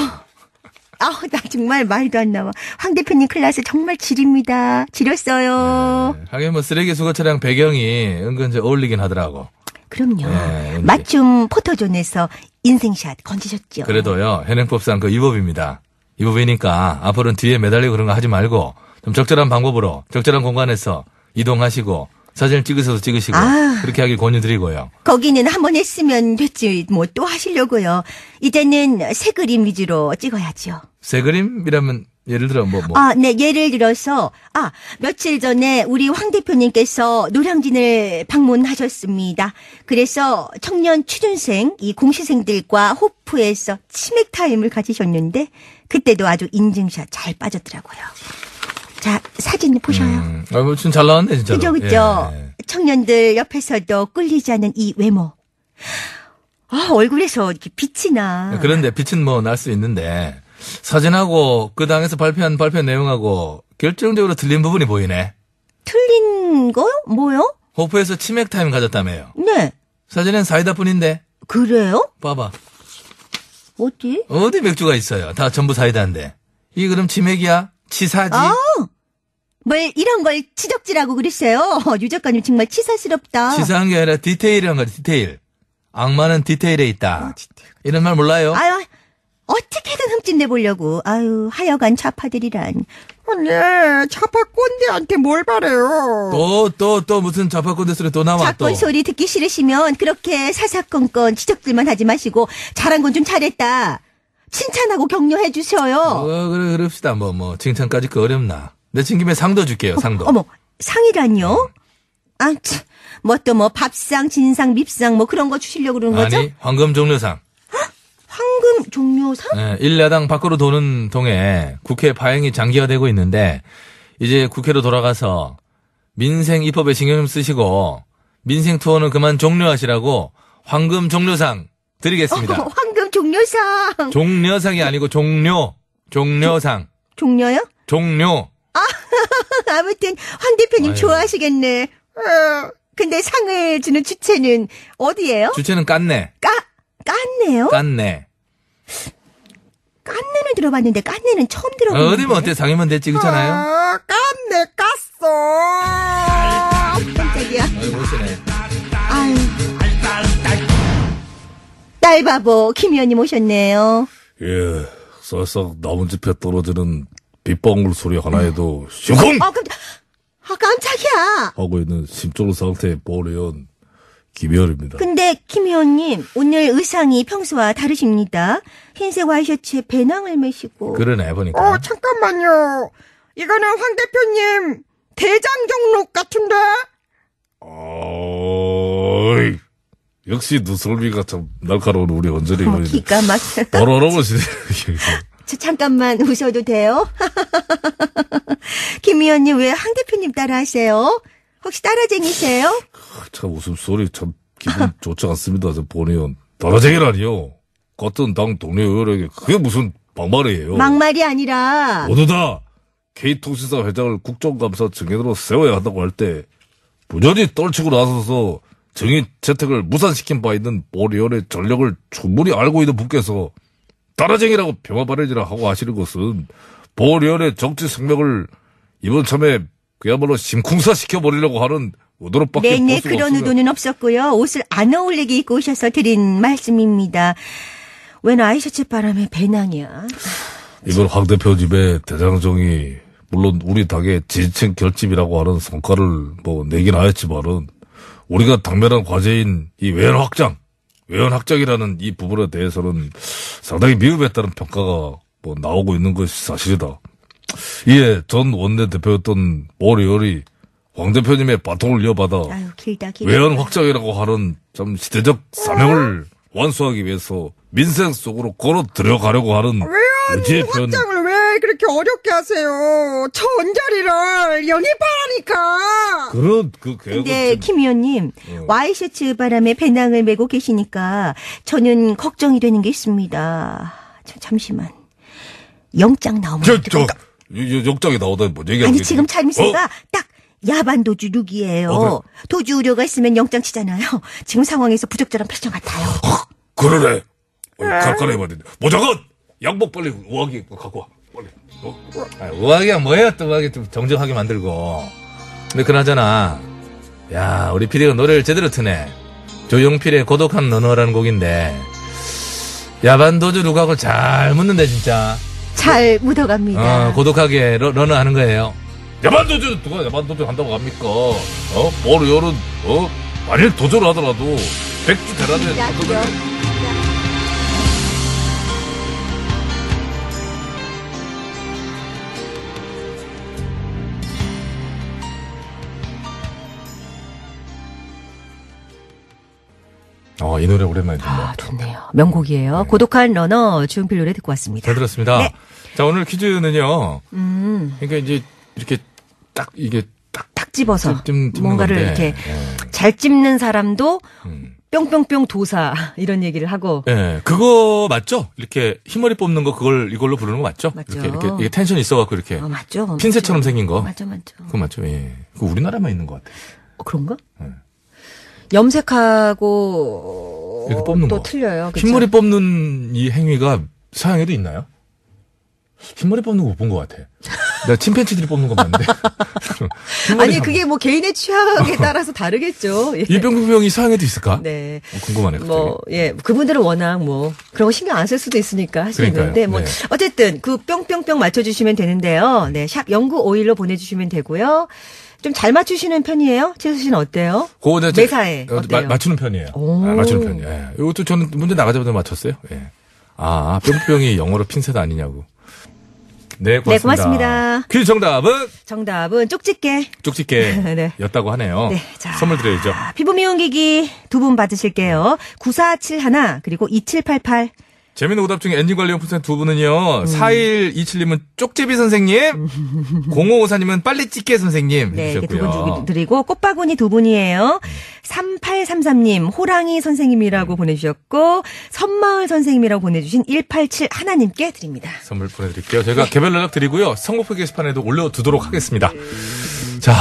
아, 나 정말 말도 안 나와. 황 대표님 클래스 정말 지립니다. 지렸어요. 하긴 뭐 쓰레기 수거 차량 배경이 은근 이제 어울리긴 하더라고. 그럼요. 네. 맞춤 포토존에서 인생샷 건지셨죠. 그래도요 현행법상 그 위법입니다. 위법이니까 앞으로는 뒤에 매달리고 그런 거 하지 말고 좀 적절한 방법으로 적절한 공간에서 이동하시고 사진을 찍으셔서 찍으시고 아. 그렇게 하길 권유드리고요. 거기는 한 번 했으면 됐지. 뭐 또 하시려고요. 이제는 새 그림 위주로 찍어야죠. 새 그림이라면 예를 들어 뭐 뭐. 아, 네. 예를 들어서, 아, 며칠 전에 우리 황 대표님께서 노량진을 방문하셨습니다. 그래서 청년 취준생, 이 공시생들과 호프에서 치맥 타임을 가지셨는데, 그때도 아주 인증샷 잘 빠졌더라고요. 자, 사진 보셔요. 음, 아, 뭐, 진짜 잘 나왔네, 진짜로. 그죠, 그죠? 예. 청년들 옆에서도 꿀리지 않는 이 외모. 아, 얼굴에서 이렇게 빛이 나. 그런데 빛은 뭐 날 수 있는데, 사진하고 그 당에서 발표한 발표 내용하고 결정적으로 틀린 부분이 보이네. 틀린 거요? 뭐요? 호프에서 치맥 타임 가졌다며요. 네. 사진엔 사이다뿐인데, 그래요? 봐봐. 어디? 어디 맥주가 있어요? 다 전부 사이다인데. 이게 그럼 치맥이야? 치사지? 아, 뭘 이런 걸 지적질하고 그랬어요. 유 작가님 정말 치사스럽다. 치사한 게 아니라 디테일이란 거지, 디테일. 악마는 디테일에 있다. 이런 말 몰라요? 아유, 어떻게든 흠집 내 보려고. 아유, 하여간 좌파들이란. 아니, 자파 꼰대한테 뭘 바래요? 또, 또, 또 무슨 자파꼰대 소리 또 나와, 또. 자꾸 소리 듣기 싫으시면 그렇게 사사건건 지적들만 하지 마시고 잘한 건 좀 잘했다. 칭찬하고 격려해 주셔요. 어, 그래, 그럽시다. 뭐, 뭐, 칭찬까지 그 어렵나. 내친 김에 상도 줄게요, 상도. 어 머, 상이란요? 아, 참. 뭐 또 뭐 밥상, 진상, 밉상 뭐 그런 거 주시려고 그러는 거죠? 아니, 황금 종려상. 황금 종료상? 네, 일야당 밖으로 도는 동에 국회 파행이 장기화되고 있는데, 이제 국회로 돌아가서 민생 입법에 신경 좀 쓰시고, 민생 투어는 그만 종료하시라고 황금 종려상 드리겠습니다. 어, 황금 종료상. 종려상이 아니고 종료. 종려상. 종료요? 종료. 아무튼 황 대표님 아유. 좋아하시겠네. 어, 근데 상을 주는 주체는 어디예요? 주체는 깐네. 까 깐네요? 깐네. 깐네는 들어봤는데 깐네는 처음 들어보는데. 어디 뭐 어때 상이면 됐지 그렇잖아요. 아, 깠네, 깠어. 깜짝이야. 아유, 멋지네. 아유. 딸바보 김 의원님 오셨네요. 예, 썰썩 나뭇잎에 떨어지는 빗방울 소리 하나에도 슝쿵! 아, 깜짝, 아, 깜짝이야. 하고 있는 심적 상태의 보리온 김현입니다. 근데 김 의원님 오늘 의상이 평소와 다르십니다. 흰색 와이셔츠에 배낭을 메시고. 그러네 보니까. 어, 잠깐만요. 이거는 황 대표님 대장 종록 같은데? 어이, 역시 누설비가 참 날카로운 우리 원전이 어, 기가 막. 저 잠깐만 웃어도 돼요? 김 의원님 왜 황 대표님 따라 하세요? 혹시 따라쟁이세요? 참 웃음소리 참 기분 좋지 않습니다. 저 본의원. 따라쟁이라니요. 같은 당 동료 의원에게 그게 무슨 막말이에요. 막말이 아니라 모두 다 K통신사 회장을 국정감사 증인으로 세워야 한다고 할때 부전히 떨치고 나서서 증인 채택을 무산시킨 바 있는 보리원의 전력을 충분히 알고 있는 분께서 따라쟁이라고 평화발언이라 하고 하시는 것은 보리원의 정치 생명을 이번 참에 그야말로 심쿵사 시켜버리려고 하는 의도로밖에 네네 볼 수가 그런 없습니다. 의도는 없었고요. 옷을 안 어울리게 입고 오셔서 드린 말씀입니다. 웬 아이셔츠 바람에 배낭이야. 이번 황 대표 집에 대장정이 물론 우리 당의 지지층 결집이라고 하는 성과를 뭐 내긴 하였지만은 우리가 당면한 과제인 이 외연 확장, 외연 확장이라는 이 부분에 대해서는 상당히 미흡했다는 평가가 뭐 나오고 있는 것이 사실이다. 이에 전 원내대표였던 오리오리 황 대표님의 바통을 이어받아 아유 길다 길다. 외연 확장이라고 하는 좀 시대적 사명을 완수하기 위해서 민생 속으로 걸어 들어가려고 하는 의지의 표현. 왜 그렇게 어렵게 하세요? 저 언저리를 영입하라니까. 그런 그 계획은 근데 좀- 김 의원님 어. 와이셔츠 바람에 배낭을 메고 계시니까 저는 걱정이 되는 게 있습니다. 자, 잠시만 영장 나오면 저, 어떡할까? 저, 이- 이 나오다 뭐 얘기하는 아니 게 지금 지금- 참새가 어? 딱 야반 도주 룩이에요. 어, 도주 우려가 있으면 영장 치잖아요. 지금 상황에서 부적절한 표정 같아요. 그러네. 어, 갈까내 말이네. 모자건 양복 빨리 우아기 갖고 와. 아, 의학이야 뭐예요 또 의학이 좀 정정하게 만들고 근데 그나저나 야 우리 PD가 노래를 제대로 트네 조용필의 고독한 너너라는 곡인데 야반도주 룩하고 잘 묻는데 진짜 잘 묻어갑니다. 어, 고독하게 러, 러너 하는 거예요 야반도주 누가 야반도주 한다고 합니까? 어? 뭘 열은 어? 만일 도전을 하더라도 백주 대란에 어, 이 노래 오랜만에 듣네 아, 좋네요. 명곡이에요. 고독한 러너 주은필 노래 듣고 왔습니다. 잘 들었습니다 네. 자 오늘 퀴즈는요 음, 그러니까 이제 이렇게 딱 이게 탁 집어서 좀 찝는 뭔가를 건데. 이렇게 예. 잘 찝는 사람도 음. 뿅뿅뿅 도사 이런 얘기를 하고 예, 그거 맞죠? 이렇게 흰머리 뽑는 거 그걸 이걸로 부르는 거 맞죠? 맞죠. 이렇게 이렇게, 이게 텐션 있어갖고 이렇게 어, 맞죠? 핀셋처럼 생긴 거. 맞죠, 맞죠. 그거 맞죠? 예. 그거 우리나라만 있는 것 같아. 어, 그런가? 네. 염색하고 이렇게 뽑는 또 거. 틀려요. 그쵸? 흰머리 뽑는 이 행위가 서양에도 있나요? 흰머리 뽑는 거 못 본 것 같아. 내가 침팬치들이 뽑는 거. 흰머리 아니 한 그게 뭐 개인의 취향에 따라서 다르겠죠. 예. 일병병이 서양에도 있을까? 네. 어, 궁금하네. 갑자기. 뭐, 예, 그분들은 워낙 뭐, 그런 거 신경 안 쓸 수도 있으니까. 있는데, 뭐, 네. 어쨌든 그 뿅뿅뿅 맞춰주시면 되는데요. 네, 샵 0951로 보내주시면 되고요. 좀 잘 맞추시는 편이에요? 최수 씨는 어때요? 그거 이제 매사에 어? 마- 맞추는 편이에요. 오. 아, 맞추는 편이에요. 예. 이것도 저는 문제 나가자마자 맞췄어요. 예. 아, 뿅뿅이 영어로 핀셋 아니냐고. 네, 고맙습니다. 네, 고맙습니다. 퀴즈 정답은 정답은 쪽집게. 쪽집게 네. 였다고 하네요. 네, 자. 선물 드려야죠. 피부 미용기기 두 분 받으실게요. 9471 그리고 2788. 재밌는 오답 중에 엔진 관리용품 세트 두 분은요. 4127님은 쪽제비 선생님, 0554님은 빨리찌개 선생님 네, 이렇게 해주셨고요. 두분 드리고 꽃바구니 두 분이에요. 3833님 호랑이 선생님이라고 보내주셨고 선마을 선생님이라고 보내주신 187 하나님께 드립니다. 선물 보내드릴게요. 저희가 개별 연락 드리고요. 선곡표 게시판에도 올려두도록 하겠습니다. 자,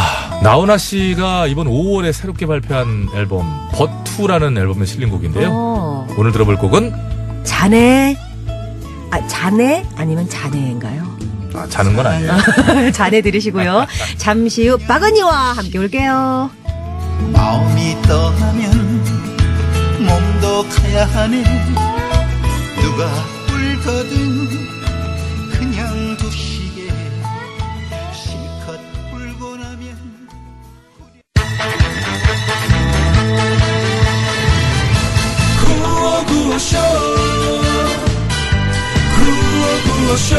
나훈아 씨가 이번 5월에 새롭게 발표한 앨범 버투라는 앨범에 실린 곡인데요. 어, 오늘 들어볼 곡은 자네 아 자네 아니면 자네인가요? 아, 자는 건 아니에요. 자네 들으시고요. 잠시 후 바구니와 함께 올게요. 마음이 떠나면 몸도 가야 하네 누가 울거든 구호구호쇼 구호 구호쇼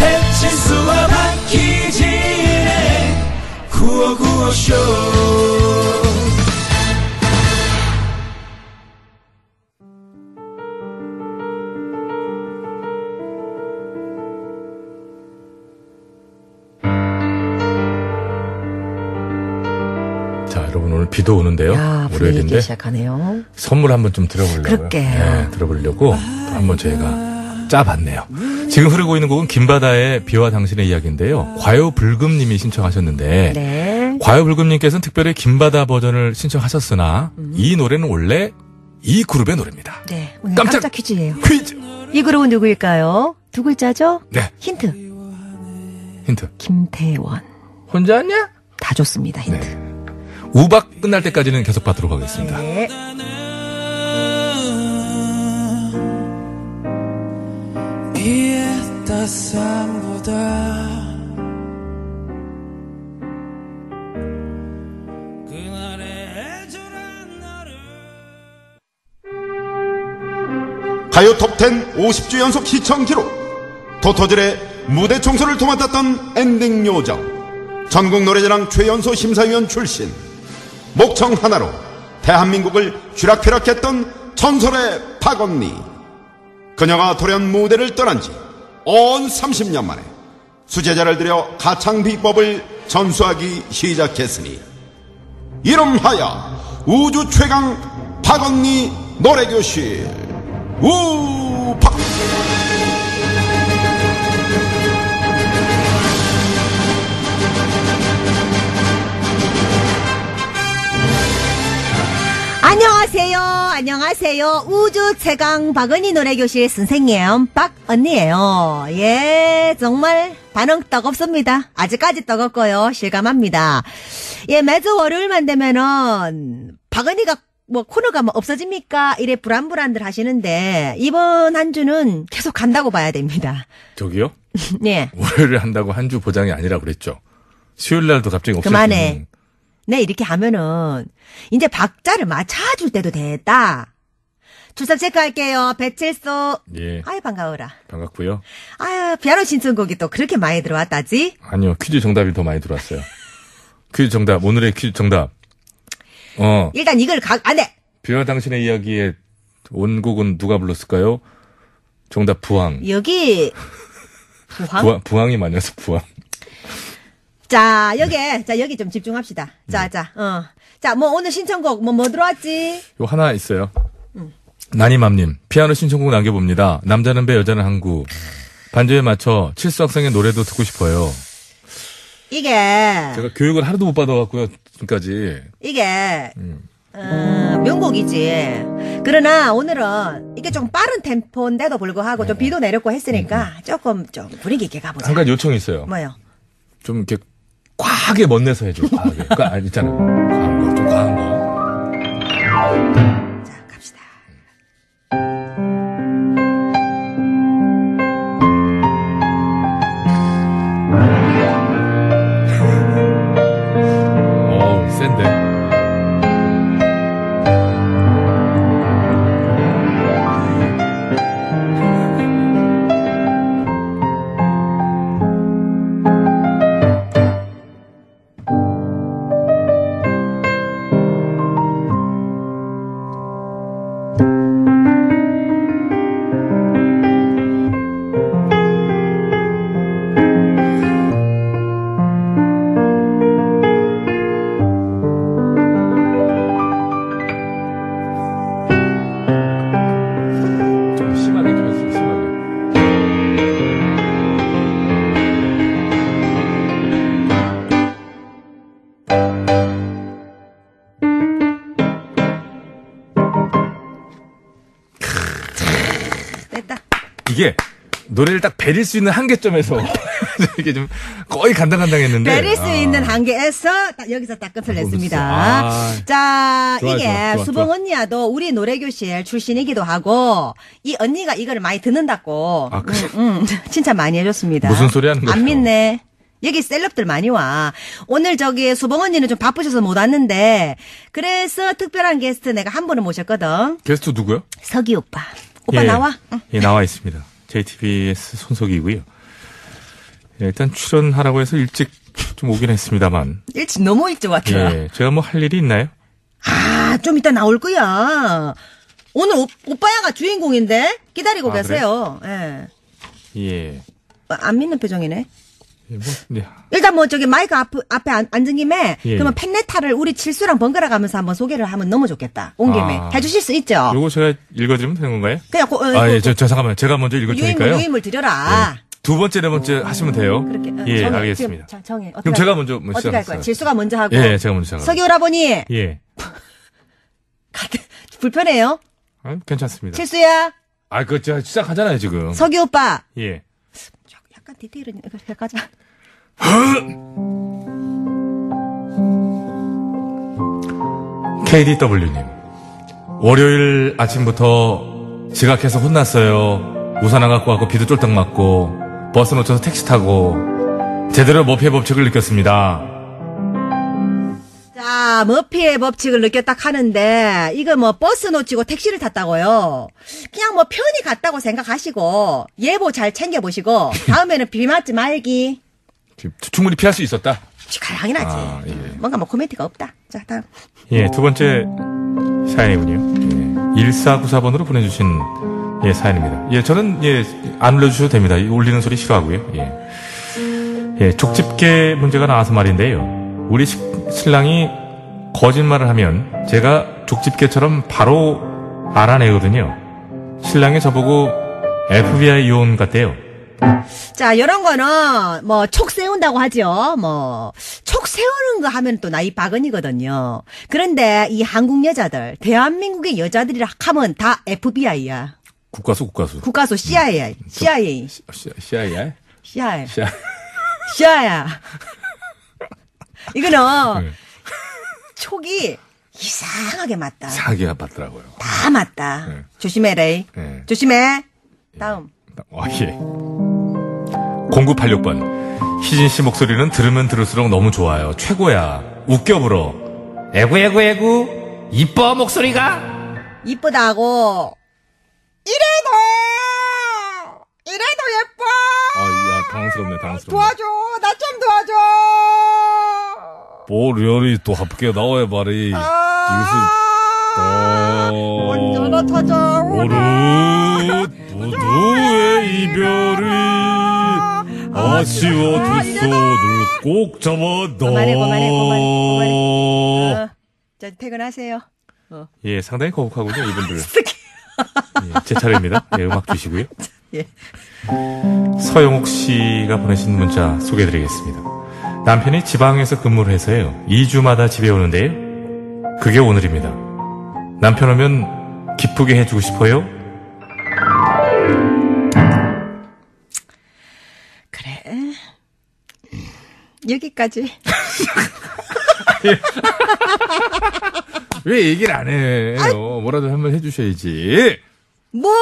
배칠수와 박희진의 구호 구호쇼 오늘 비도 오는데요. 야 월요일인데 시작하네요. 선물 한번 좀 들어보려고요. 그럴게요. 네, 들어보려고 또 한번 저희가 짜봤네요. 지금 흐르고 있는 곡은 김바다의 비와 당신의 이야기인데요. 과요불금님이 신청하셨는데 네. 과요불금님께서는 특별히 김바다 버전을 신청하셨으나 이 노래는 원래 이 그룹의 노래입니다. 네. 오늘 깜짝- 깜짝 퀴즈예요. 퀴즈. 이 그룹은 누구일까요? 두 글자죠? 네, 힌트. 힌트. 김태원. 혼자 왔냐? 다 줬습니다. 힌트. 우박 끝날 때까지는 계속 받도록 하겠습니다. 네. 가요 톱10 50주 연속 시청 기록 도토질의 무대 청소를 도맡았던 엔딩 요정 전국 노래자랑 최연소 심사위원 출신 목청 하나로 대한민국을 쥐락펴락했던 전설의 박언니. 그녀가 돌연 무대를 떠난 지 온 30년 만에 수제자를 들여 가창 비법을 전수하기 시작했으니 이름하여 우주 최강 박언니 노래교실 우박 안녕하세요. 안녕하세요. 우주 최강 박언니 노래교실 선생님 박언니예요. 예, 정말 반응 뜨겁습니다. 아직까지 뜨겁고요. 실감합니다. 예, 매주 월요일만 되면은 박언니가 뭐 코너가 뭐 없어집니까? 이래 불안불안들 하시는데 이번 한 주는 계속 간다고 봐야 됩니다. 저기요? 네. 월요일에 한다고 한 주 보장이 아니라 그랬죠. 수요일 날도 갑자기 없어지면 그만해. 네, 이렇게 하면은, 이제 박자를 맞춰줄 때도 됐다. 출석 체크할게요. 배칠소. 예, 아유, 반가워라. 반갑고요. 아유, 피아노 신청곡이 또 그렇게 많이 들어왔다지? 아니요, 퀴즈 정답이 더 많이 들어왔어요. 퀴즈 정답, 오늘의 퀴즈 정답. 어, 일단 이걸 각, 안 돼! 비와 당신의 이야기의 원곡은 누가 불렀을까요? 정답, 부항. 여기, 부황? 부항, 부항이 많아서 부항. 자, 여기, 자, 여기 좀 집중합시다. 자, 자, 어. 자, 뭐 오늘 신청곡, 뭐, 뭐 들어왔지? 요 하나 있어요. 나니맘님, 피아노 신청곡 남겨봅니다. 남자는 배, 여자는 항구. 반주에 맞춰 칠수 학생의 노래도 듣고 싶어요. 이게, 제가 교육을 하나도 못 받아갖고요, 지금까지. 이게, 어, 명곡이지. 그러나 오늘은 이게 좀 빠른 템포인데도 불구하고 좀 비도 내렸고 했으니까 조금 좀 분위기 있게 가보자. 한 가지 요청이 있어요. 뭐요? 좀 이렇게 과하게 멋내서 해줘, 과하게. 그, 아, 있잖아. 과한 거, 좀 과한 거. 노래를 딱 베릴 수 있는 한계점에서 이게 좀 거의 간당간당했는데. 베릴 수 아. 있는 한계에서 딱 여기서 딱 끝을 냈습니다. 아. 자, 좋아, 이게 좋아, 좋아, 수봉. 언니야도 우리 노래교실 출신이기도 하고 이 언니가 이거를 많이 듣는다고 아, 그래? 음, 음, 칭찬 많이 해줬습니다. 무슨 소리 하는 거예요? 안 믿네. 여기 셀럽들 많이 와. 오늘 저기 수봉 언니는 좀 바쁘셔서 못 왔는데 그래서 특별한 게스트 내가 한 분을 모셨거든. 게스트 누구요? 석이 오빠. 오빠 예. 나와. 응. 예, 나와 있습니다. JTBS 손석이고요. 예, 일단 출연하라고 해서 일찍 좀 오긴 했습니다만. 일찍 너무 일찍 왔더라. 예, 제가 뭐 할 일이 있나요? 아, 좀 이따 나올 거야. 오늘 오, 오빠야가 주인공인데 기다리고 아, 계세요. 예. 예. 아, 안 믿는 표정이네. 예, 뭐, 네. 일단 뭐 저기 마이크 앞, 앞에 안- 앉은 김에 예. 그러면 팬레타를 우리 칠수랑 번갈아 가면서 한번 소개를 하면 너무 좋겠다. 온 김에 아. 해주실 수 있죠? 요거 제가 읽어드리면 되는 건가요? 그냥 고, 어, 아, 예, 그- 저, 저, 잠깐만. 제가 먼저 읽어주니까요. 유인물 드려라. 두 번째, 네 번째 하시면 돼요. 그렇게 어, 예, 정해. 알겠습니다. 지금 자, 정해. 그럼 할 제가? 먼저 뭐 어떻게 할 거야? 질수가 먼저 하고. 예, 제가 먼저 시작하겠습니다. 서기 오라버니 예. 불편해요? 아, 괜찮습니다. 칠수야, 아, 그거 진짜 시작하잖아요, 지금. 서기 오빠. 예. 약간 디테일은 여기까지. KDW님, 월요일 아침부터 지각해서 혼났어요. 우산 안 갖고 가고 비도 쫄딱 맞고 버스 놓쳐서 택시 타고 제대로 머피의 법칙을 느꼈습니다. 자, 머피의 법칙을 느꼈다 하는데, 이거 뭐 버스 놓치고 택시를 탔다고요? 그냥 뭐 편히 갔다고 생각하시고, 예보 잘 챙겨보시고, 다음에는 비 맞지 말기. 충분히 피할 수 있었다. 당연하지. 아, 예. 뭔가 뭐 코멘트가 없다. 자, 다음. 예, 두 번째 사연이군요. 예, 1494번으로 보내주신 예, 사연입니다. 예, 저는 예, 안 올려주셔도 됩니다. 이 울리는 소리 싫어하고요. 예. 예, 족집게 문제가 나와서 말인데요. 우리 시- 신랑이 거짓말을 하면 제가 족집게처럼 바로 알아내거든요. 신랑이 저보고 FBI 요원 같대요. 자, 이런 거는, 뭐, 촉 세운다고 하죠. 뭐, 촉 세우는 거 하면 또 나이 박은이거든요. 그런데 이 한국 여자들, 대한민국의 여자들이라 하면 다 FBI야. 국가수, 국가수. 국가수 CIA, CIA, CIA? CIA, CIA. CIA. 이거는, 네. 촉이 이상하게 맞다. 사기가 받더라고요. 다 맞다. 네. 조심해, 레이. 네. 조심해. 다음. 아, 예. 0986번. 희진 씨 목소리는 들으면 들을수록 너무 좋아요. 최고야. 웃겨 불어. 에구 에구 에구 이뻐 목소리가 이쁘다고. 이래도 이래도 예뻐 아, 야, 당황스럽네, 당황스럽네. 도와줘 나 좀 도와줘 보리얼이 또 합게 나와야 말이. 이것이, 어, 언제나 찾아오는 부두의 이별이 아쉬워 두 손을 꼭 잡아다. 그만해, 그만해, 그만해, 어, 자, 퇴근하세요. 예, 상당히 거북하군요, 이분들. 예, 제 차례입니다. 예, 음악 주시고요. 예. 서영욱 씨가 보내신 문자 소개해드리겠습니다. 남편이 지방에서 근무를 해서요. 2주마다 집에 오는데요. 그게 오늘입니다. 남편 오면 기쁘게 해주고 싶어요. 그래. 여기까지. 왜 얘기를 안 해요? 뭐라도 한번 해주셔야지. 뭐,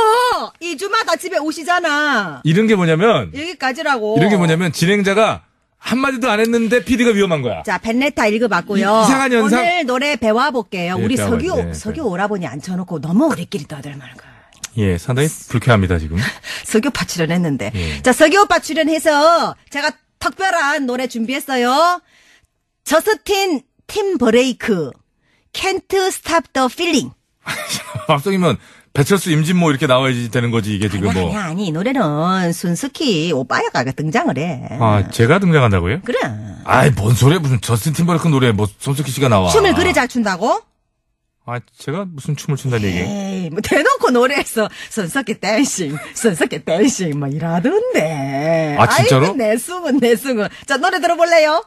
2주마다 집에 오시잖아. 이런 게 뭐냐면, 여기까지라고. 이런 게 뭐냐면, 진행자가 한마디도 안 했는데 PD가 위험한 거야. 자, 벤네타 읽어봤고요. 이- 이상한 현상? 오늘 노래 배워볼게요. 네, 우리. 석유, 네, 석유 오라버니 앉혀놓고 너무 우리끼리 떠들만 거. 예, 상당히 불쾌합니다, 지금. 석유 오빠 출연했는데. 예. 자, 석유 오빠 출연해서 제가 특별한 노래 준비했어요. 저스틴 팀 브레이크. Can't stop the feeling. 밥송이면 배철수, 임진모 이렇게 나와야지 되는 거지, 이게 지금 아니, 뭐. 아니, 아니, 이 노래는 손석희 오빠야가 등장을 해. 아, 제가 등장한다고요? 그래. 아이, 뭔 소리야. 무슨 저스틴 팀버레이크 노래, 뭐, 손석희 씨가 나와. 춤을 그래 잘 춘다고? 아, 제가 무슨 춤을 춘다는 얘기. 에이, 뭐 대놓고 노래에서 손석희 dancing, 손석희 dancing 뭐 이라던데. 아, 진짜로? 아이고, 내 숨은 내 숨은. 자 노래 들어볼래요?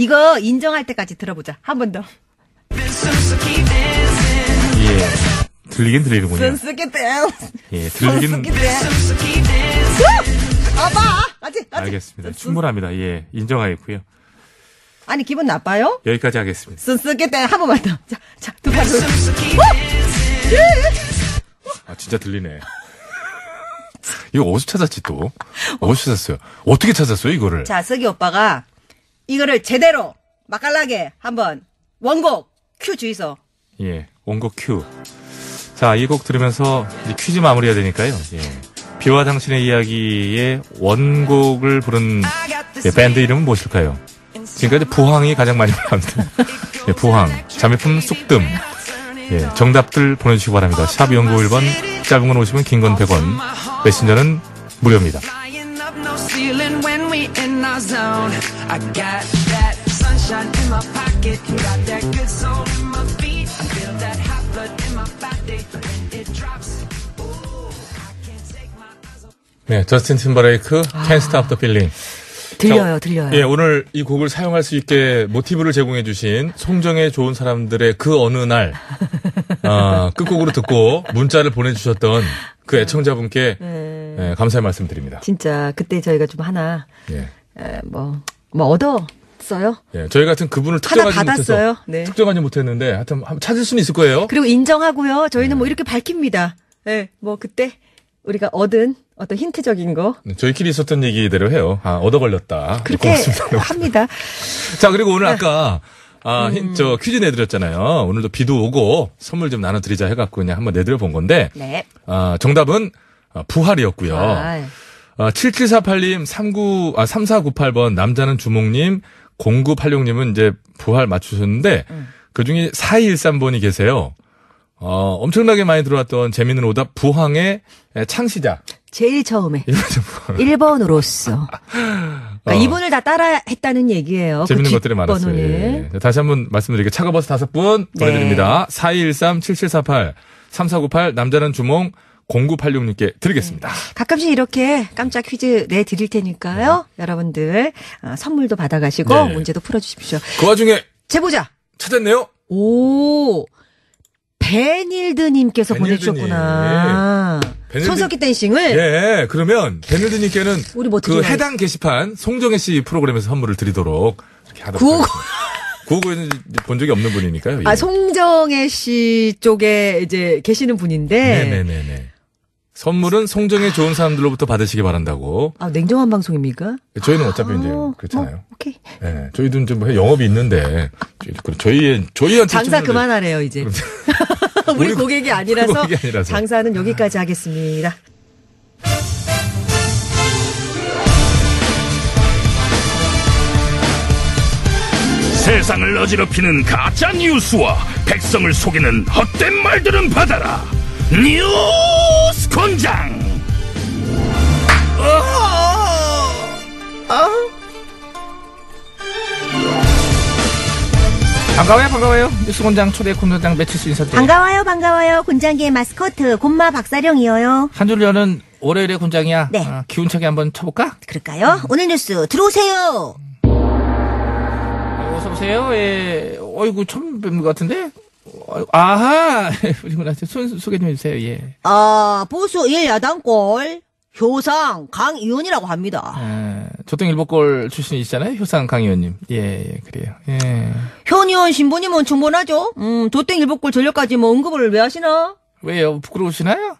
이거 인정할 때까지 들어보자. 한 번 더. 예. 들리긴 들리는군요. 댄스. 예, 들리긴. 댄스. 봐봐. 맞지? 맞지? 알겠습니다. 충분합니다. 예, 인정하겠고요. 아니 기분 나빠요? 여기까지 하겠습니다. 손석희 댄스 한 번만 더. 자, 자, 두 번. 더. 어? 아, 진짜 들리네. 이거 어디서 찾았지, 또? 어디서 찾았어요? 어떻게 찾았어요, 이거를? 자, 석이 오빠가 이거를 제대로 맛깔나게 한번 원곡 큐 주이소. 예, 원곡 큐. 자, 이 곡 들으면서 퀴즈 마무리해야 되니까요. 예. 비와 당신의 이야기의 원곡을 부른 예, 밴드 이름은 무엇일까요? 지금까지 부황이 가장 많이 나왔는데. 예, 부황. 자매품 쑥뜸. 예, 정답들 보내주시기 바랍니다. 샵 연구 1번, 짧은 건 50원, 긴 건 100원. 메신저는 무료입니다. Ceiling when we in our zone. I got that sunshine in my pocket, got that good soul in my feet. I feel that hot blood in my body when it drops. 네, 저스틴 팀버레이크, Can't Stop the Feeling. 들려요, 자, 들려요. 예, 오늘 이 곡을 사용할 수 있게 모티브를 제공해 주신 송정의 좋은 사람들의 그 어느 날, 아, 끝곡으로 듣고 문자를 보내주셨던 그 애청자분께 네. 예, 감사의 말씀 드립니다. 진짜 그때 저희가 좀 하나 예. 에, 뭐, 뭐 얻었어요. 예, 저희 같은 그분을 특정하지 받았어요. 못해서 네. 특정하지 못했는데 하여튼 한번 찾을 수는 있을 거예요. 그리고 인정하고요. 저희는 뭐 이렇게 밝힙니다. 예, 뭐 그때 우리가 얻은 어떤 힌트적인 거 네, 저희끼리 있었던 얘기대로 해요. 아, 얻어 걸렸다. 그렇게 고맙습니다. 합니다. 자, 그리고 오늘 아까 음. 아, 힌, 저 퀴즈 내드렸잖아요. 오늘도 비도 오고 선물 좀 나눠드리자 해갖고 그냥 한번 내드려 본 건데 네. 아, 정답은 아, 부활이었고요. 아, 아, 7748님, 39, 아, 3498번, 남자는 주몽님, 0986님은 이제 부활 맞추셨는데, 그 중에 4213번이 계세요. 어, 엄청나게 많이 들어왔던 재밌는 오답, 부항의 창시자. 제일 처음에 어. 1번으로서 그러니까 이분을 다 따라 했다는 얘기예요. 재밌는 그 것들이 많았어요. 뒷번호는. 예. 다시 한번 말씀드릴게요. 차가버섯 다섯 분 네. 보내드립니다. 4213, 7748, 3498, 남자는 주몽, 0986님께 드리겠습니다. 가끔씩 이렇게 깜짝 퀴즈 내 드릴 테니까요. 여러분들 어, 선물도 받아가시고 네. 문제도 풀어주십시오. 그 와중에 제보자. 찾았네요. 오 베닐드님께서 베닐드님. 보내주셨구나. 베닐드- 손석희 댄싱을 예, 그러면 베늘드님께는 우리 뭐 그 드리나요? 해당 게시판 송정혜 씨 프로그램에서 선물을 드리도록 이렇게 하도록 구호고- 구호고에는 본 적이 없는 분이니까요. 예. 아 송정혜 씨 쪽에 이제 계시는 분인데 네네네네. 선물은 송정혜 좋은 사람들로부터 받으시기 바란다고. 아 냉정한 방송입니까? 저희는 어차피 이제 뭐, 그렇잖아요. 오케이. 예, 저희도 이제 뭐 영업이 있는데 저희- 저희의 저희한테 장사 그만하래요 이제. 우리 우리 고객이 아니라서, 고객이 아니라서. 장사는 여기까지 하겠습니다. 세상을 어지럽히는 가짜 뉴스와 백성을 속이는 헛된 말들은 받아라. 뉴스 권장. 반가워요, 반가워요. 뉴스 공장 초대 콘서장 매칠수 인사드려요. 반가워요, 반가워요. 곤장계의 마스코트 곤마 박사령이에요. 한 줄 여는 월요일의 곤장이야. 네. 아, 기운차게 한번 쳐볼까? 그럴까요? 오늘 뉴스 들어오세요. 어서 오세요. 예. 어이구 처음 뵙는 것 같은데. 어, 아하. 우리 분한테 손 소개 좀 해주세요. 예. 아, 보수 1야당골 효상 강 의원이라고 합니다. 예. 조동일보골 출신이시잖아요. 효상 강 의원님. 예, 예, 그래요. 예. 현 의원 신부님은 충분하죠? 음, 조땡 일복골 전력까지 뭐 언급을 왜 하시나? 왜요? 부끄러우시나요?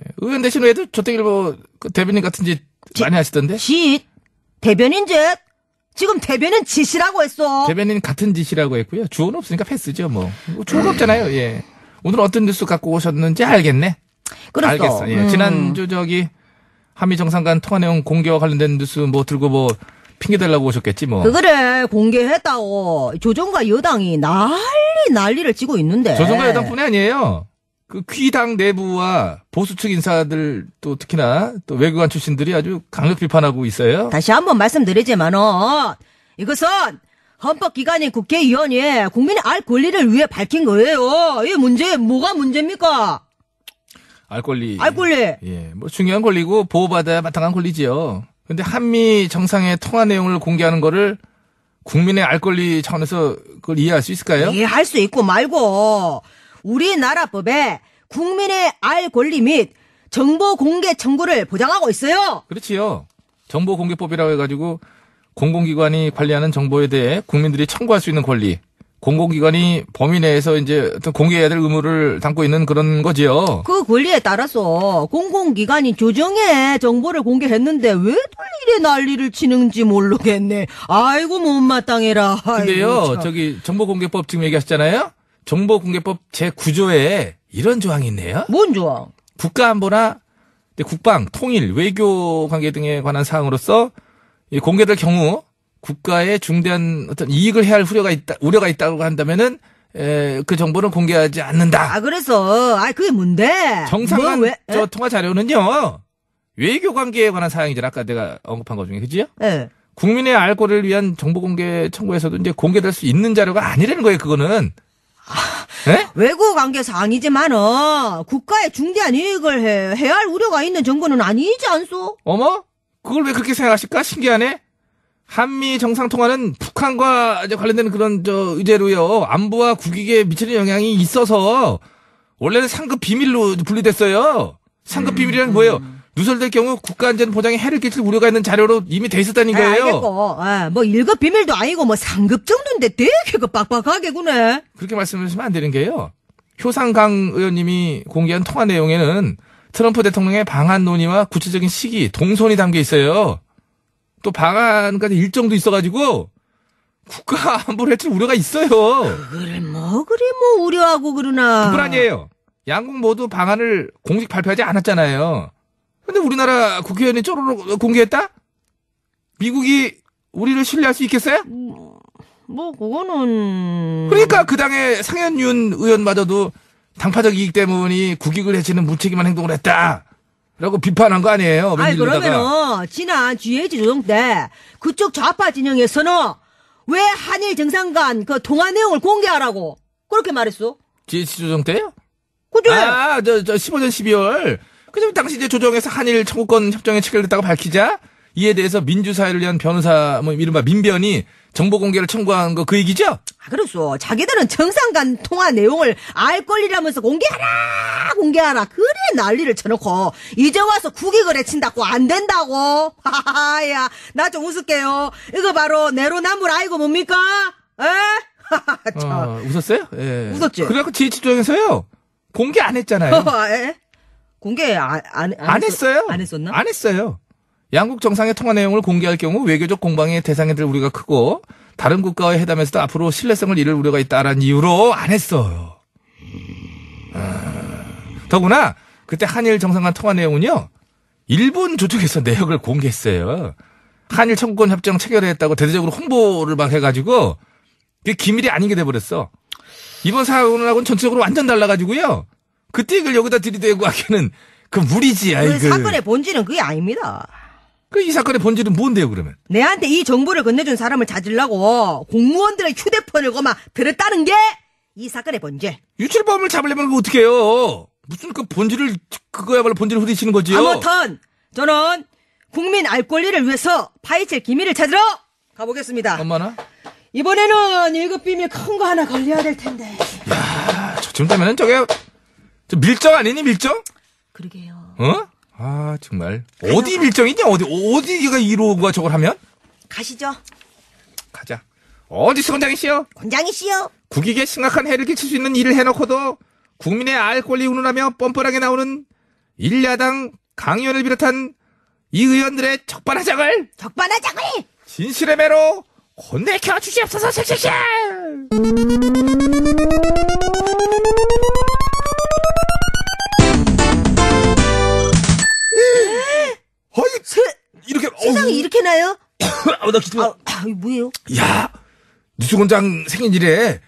예. 의원 대신 외에도 조동일보 그 대변인 같은 짓 많이 하시던데. 짓? 대변인 짓? 지금 대변인 짓이라고 했어. 대변인 같은 짓이라고 했고요. 주어는 없으니까 패스죠, 뭐. 뭐 주어가 없잖아요, 예. 오늘 어떤 뉴스 갖고 오셨는지 알겠네. 그랬어. 알겠어. 예. 음. 지난주 저기 한미 정상 간 통화 내용 공개와 관련된 뉴스 뭐 들고 뭐 핑계 대려고 오셨겠지 뭐. 그거를 공개했다고 조정과 여당이 난리 난리를 치고 있는데. 조선과 여당뿐이 아니에요. 그 귀당 내부와 보수 측 인사들 또 특히나 또 외교관 출신들이 아주 강력 비판하고 있어요. 다시 한번 말씀드리지만은 이것은 헌법기관인 국회의원이 국민의 알 권리를 위해 밝힌 거예요. 이 문제 뭐가 문제입니까? 알 권리. 알 권리. 예, 뭐 중요한 권리고 보호받아야 마땅한 권리지요. 근데 한미 정상의 통화 내용을 공개하는 거를 국민의 알 권리 차원에서 그걸 이해할 수 있을까요? 이해할 수 있고 말고 우리나라 법에 국민의 알 권리 및 정보 공개 청구를 보장하고 있어요. 그렇지요. 정보 공개법이라고 해가지고 공공기관이 관리하는 정보에 대해 국민들이 청구할 수 있는 권리. 공공기관이 범위 내에서 이제 어떤 공개해야 될 의무를 담고 있는 그런 거지요. 그 권리에 따라서 공공기관이 조정에 정보를 공개했는데 왜 이래 난리를 치는지 모르겠네. 아이고 못마땅해라. 아이고, 근데요, 참. 저기 정보공개법 지금 얘기하셨잖아요. 정보공개법 제 9조에 이런 조항이 있네요. 뭔 조항? 국가안보나 국방, 통일, 외교 관계 등에 관한 사항으로서 이 공개될 경우 국가의 중대한 어떤 이익을 해야 할 우려가 있다, 우려가 있다고 한다면은 에, 그 정보는 공개하지 않는다. 아 그래서 아 그게 뭔데? 정상간 뭐 왜? 저 통화 자료는요. 외교 관계에 관한 사항이잖아. 아까 내가 언급한 것 중에 그지요? 예. 국민의 알 권리를 위한 정보 공개 청구에서도 이제 공개될 수 있는 자료가 아니라는 거예요. 그거는. 예? 외국 관계 사항이지만은 국가의 중대한 이익을 해, 해야 할 우려가 있는 정보는 아니지 않소? 어머? 그걸 왜 그렇게 생각하실까? 신기하네. 한미 정상통화는 북한과 이제 관련된 그런 저 의제로요. 안보와 국익에 미치는 영향이 있어서 원래는 상급 비밀로 분리됐어요. 상급 비밀이란 뭐예요? 누설될 경우 국가안전 보장에 해를 끼칠 우려가 있는 자료로 이미 돼 있었다는 아, 거예요. 알겠고, 아, 뭐 1급 비밀도 아니고 뭐 상급 정도인데 되게 그 빡빡하게 구네. 그렇게 말씀하시면 안 되는 게요. 효상강 의원님이 공개한 통화 내용에는 트럼프 대통령의 방한 논의와 구체적인 시기, 동선이 담겨 있어요. 또 방한까지 일정도 있어가지고 국가 안보를 해칠 우려가 있어요. 그래 뭐 그리 뭐 우려하고 그러나. 그뿐 아니에요. 양국 모두 방안을 공식 발표하지 않았잖아요. 근데 우리나라 국회의원이 쪼로로 공개했다? 미국이 우리를 신뢰할 수 있겠어요? 뭐 그거는 그러니까 그 당의 상현윤 의원마저도 당파적 이익 때문이 국익을 해치는 무책임한 행동을 했다. 라고 비판한 거 아니에요. 아니. 그러면은 지난 GH 조정 때 그쪽 좌파 진영에서는 왜 한일 정상간 그 통화 내용을 공개하라고 그렇게 말했어? GH 조정 때요? 그래. 아, 저, 저 15년 12월. 그죠 당시 이제 조정에서 한일 청구권 협정에 체결됐다고 밝히자 이에 대해서 민주사회를 위한 변호사, 뭐 이른바 민변이 정보 공개를 청구한 거 그 얘기죠? 아, 그랬어. 자기들은 정상 간 통화 내용을 알 권리라면서 공개하라, 공개하라. 그래 난리를 쳐놓고 이제 와서 국익을 해친다고 안 된다고. 하하야, 나 좀 웃을게요. 이거 바로 내로남불 아이고 뭡니까? 에? 참. 어, 웃었어요? 예. 웃었지? 그래갖고 GH 조정에서요. 공개 안 했잖아요. 에? 공개 안, 안, 안 했어요. 안 했었나? 안 했어요. 양국 정상의 통화 내용을 공개할 경우 외교적 공방의 대상이 될 우려가 크고 다른 국가와의 회담에서도 앞으로 신뢰성을 잃을 우려가 있다라는 이유로 안 했어요. 아, 더구나 그때 한일 정상 간 통화 내용은요. 일본 조직에서 내역을 공개했어요. 한일 청구권 협정 체결했다고 대대적으로 홍보를 막 해가지고 그게 기밀이 아닌 게 돼버렸어. 이번 사건하고는 전체적으로 완전 달라가지고요. 그때 이걸 여기다 들이대고 하기는 그 무리지, 그 아이고. 사건의 본질은 그게 아닙니다. 그 이 사건의 본질은 뭔데요, 그러면? 내한테 이 정보를 건네준 사람을 찾으려고 공무원들의 휴대폰을 고마 들었다는 게 이 사건의 본질. 유출범을 잡으려면 그거 어떻게 해요? 무슨 그 본질을, 그거야말로 본질을 후리치는 거지요? 아무튼 저는 국민 알 권리를 위해서 파헤칠 기밀을 찾으러 가보겠습니다. 엄마나? 이번에는 1급 비밀 큰 거 하나 걸려야 될 텐데. 야, 저쯤 되면은 저게, 저 밀정 아니니, 밀정? 그러게요. 어? 아, 정말. 어디 밀정이냐, 어디, 어디가 이로가 저걸 하면? 가시죠. 가자. 어디 수원장이시여? 권장이시여. 국익에 심각한 해를 끼칠 수 있는 일을 해놓고도 국민의 알 권리 운운하며 뻔뻔하게 나오는 일야당 강의원을 비롯한 이 의원들의 적반하장을 적반하장을 진실의 매로 혼내켜 주시옵소서 씩씩씩 세상에 이렇게 나요? 아우 나 기도 아, 아, 이거 뭐예요? 야 뉴스공장 생일일에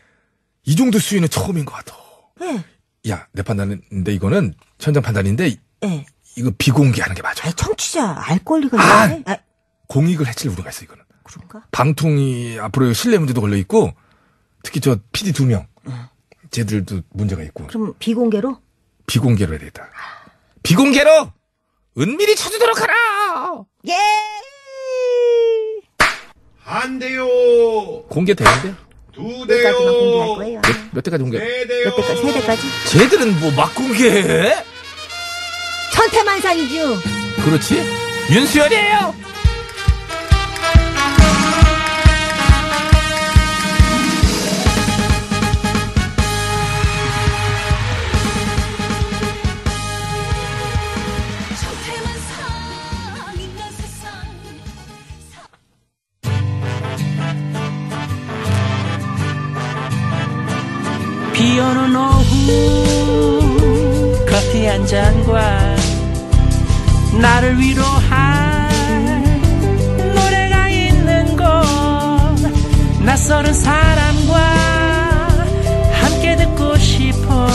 이 정도 수위는 처음인 것 같아 네. 야내 판단인데 이거는 현장 판단인데 네. 이거 비공개하는 게 맞아 아, 청취자 알 권리가 아! 있네. 아, 공익을 해칠 우려가 있어 이거는 그런가? 방통이 앞으로 신뢰 문제도 걸려 있고 특히 저 PD 두 명 쟤들도 문제가 있고 그럼 비공개로? 비공개로 해야 되겠다 비공개로 은밀히 쳐주도록 하라 예. 한 대요. 공개 되는데 두 여기까지만 공개할 대요. 거예요. 몇, 몇 대까지 공개 세 대요. 몇 대까지? 세 대까지? 쟤들은 뭐 막 공개해 천태만상이죠. 그렇지 윤수연이에요 한 잔과 나를 위로할 노래가 있는 곳. 낯설은 사람과 함께 듣고 싶어.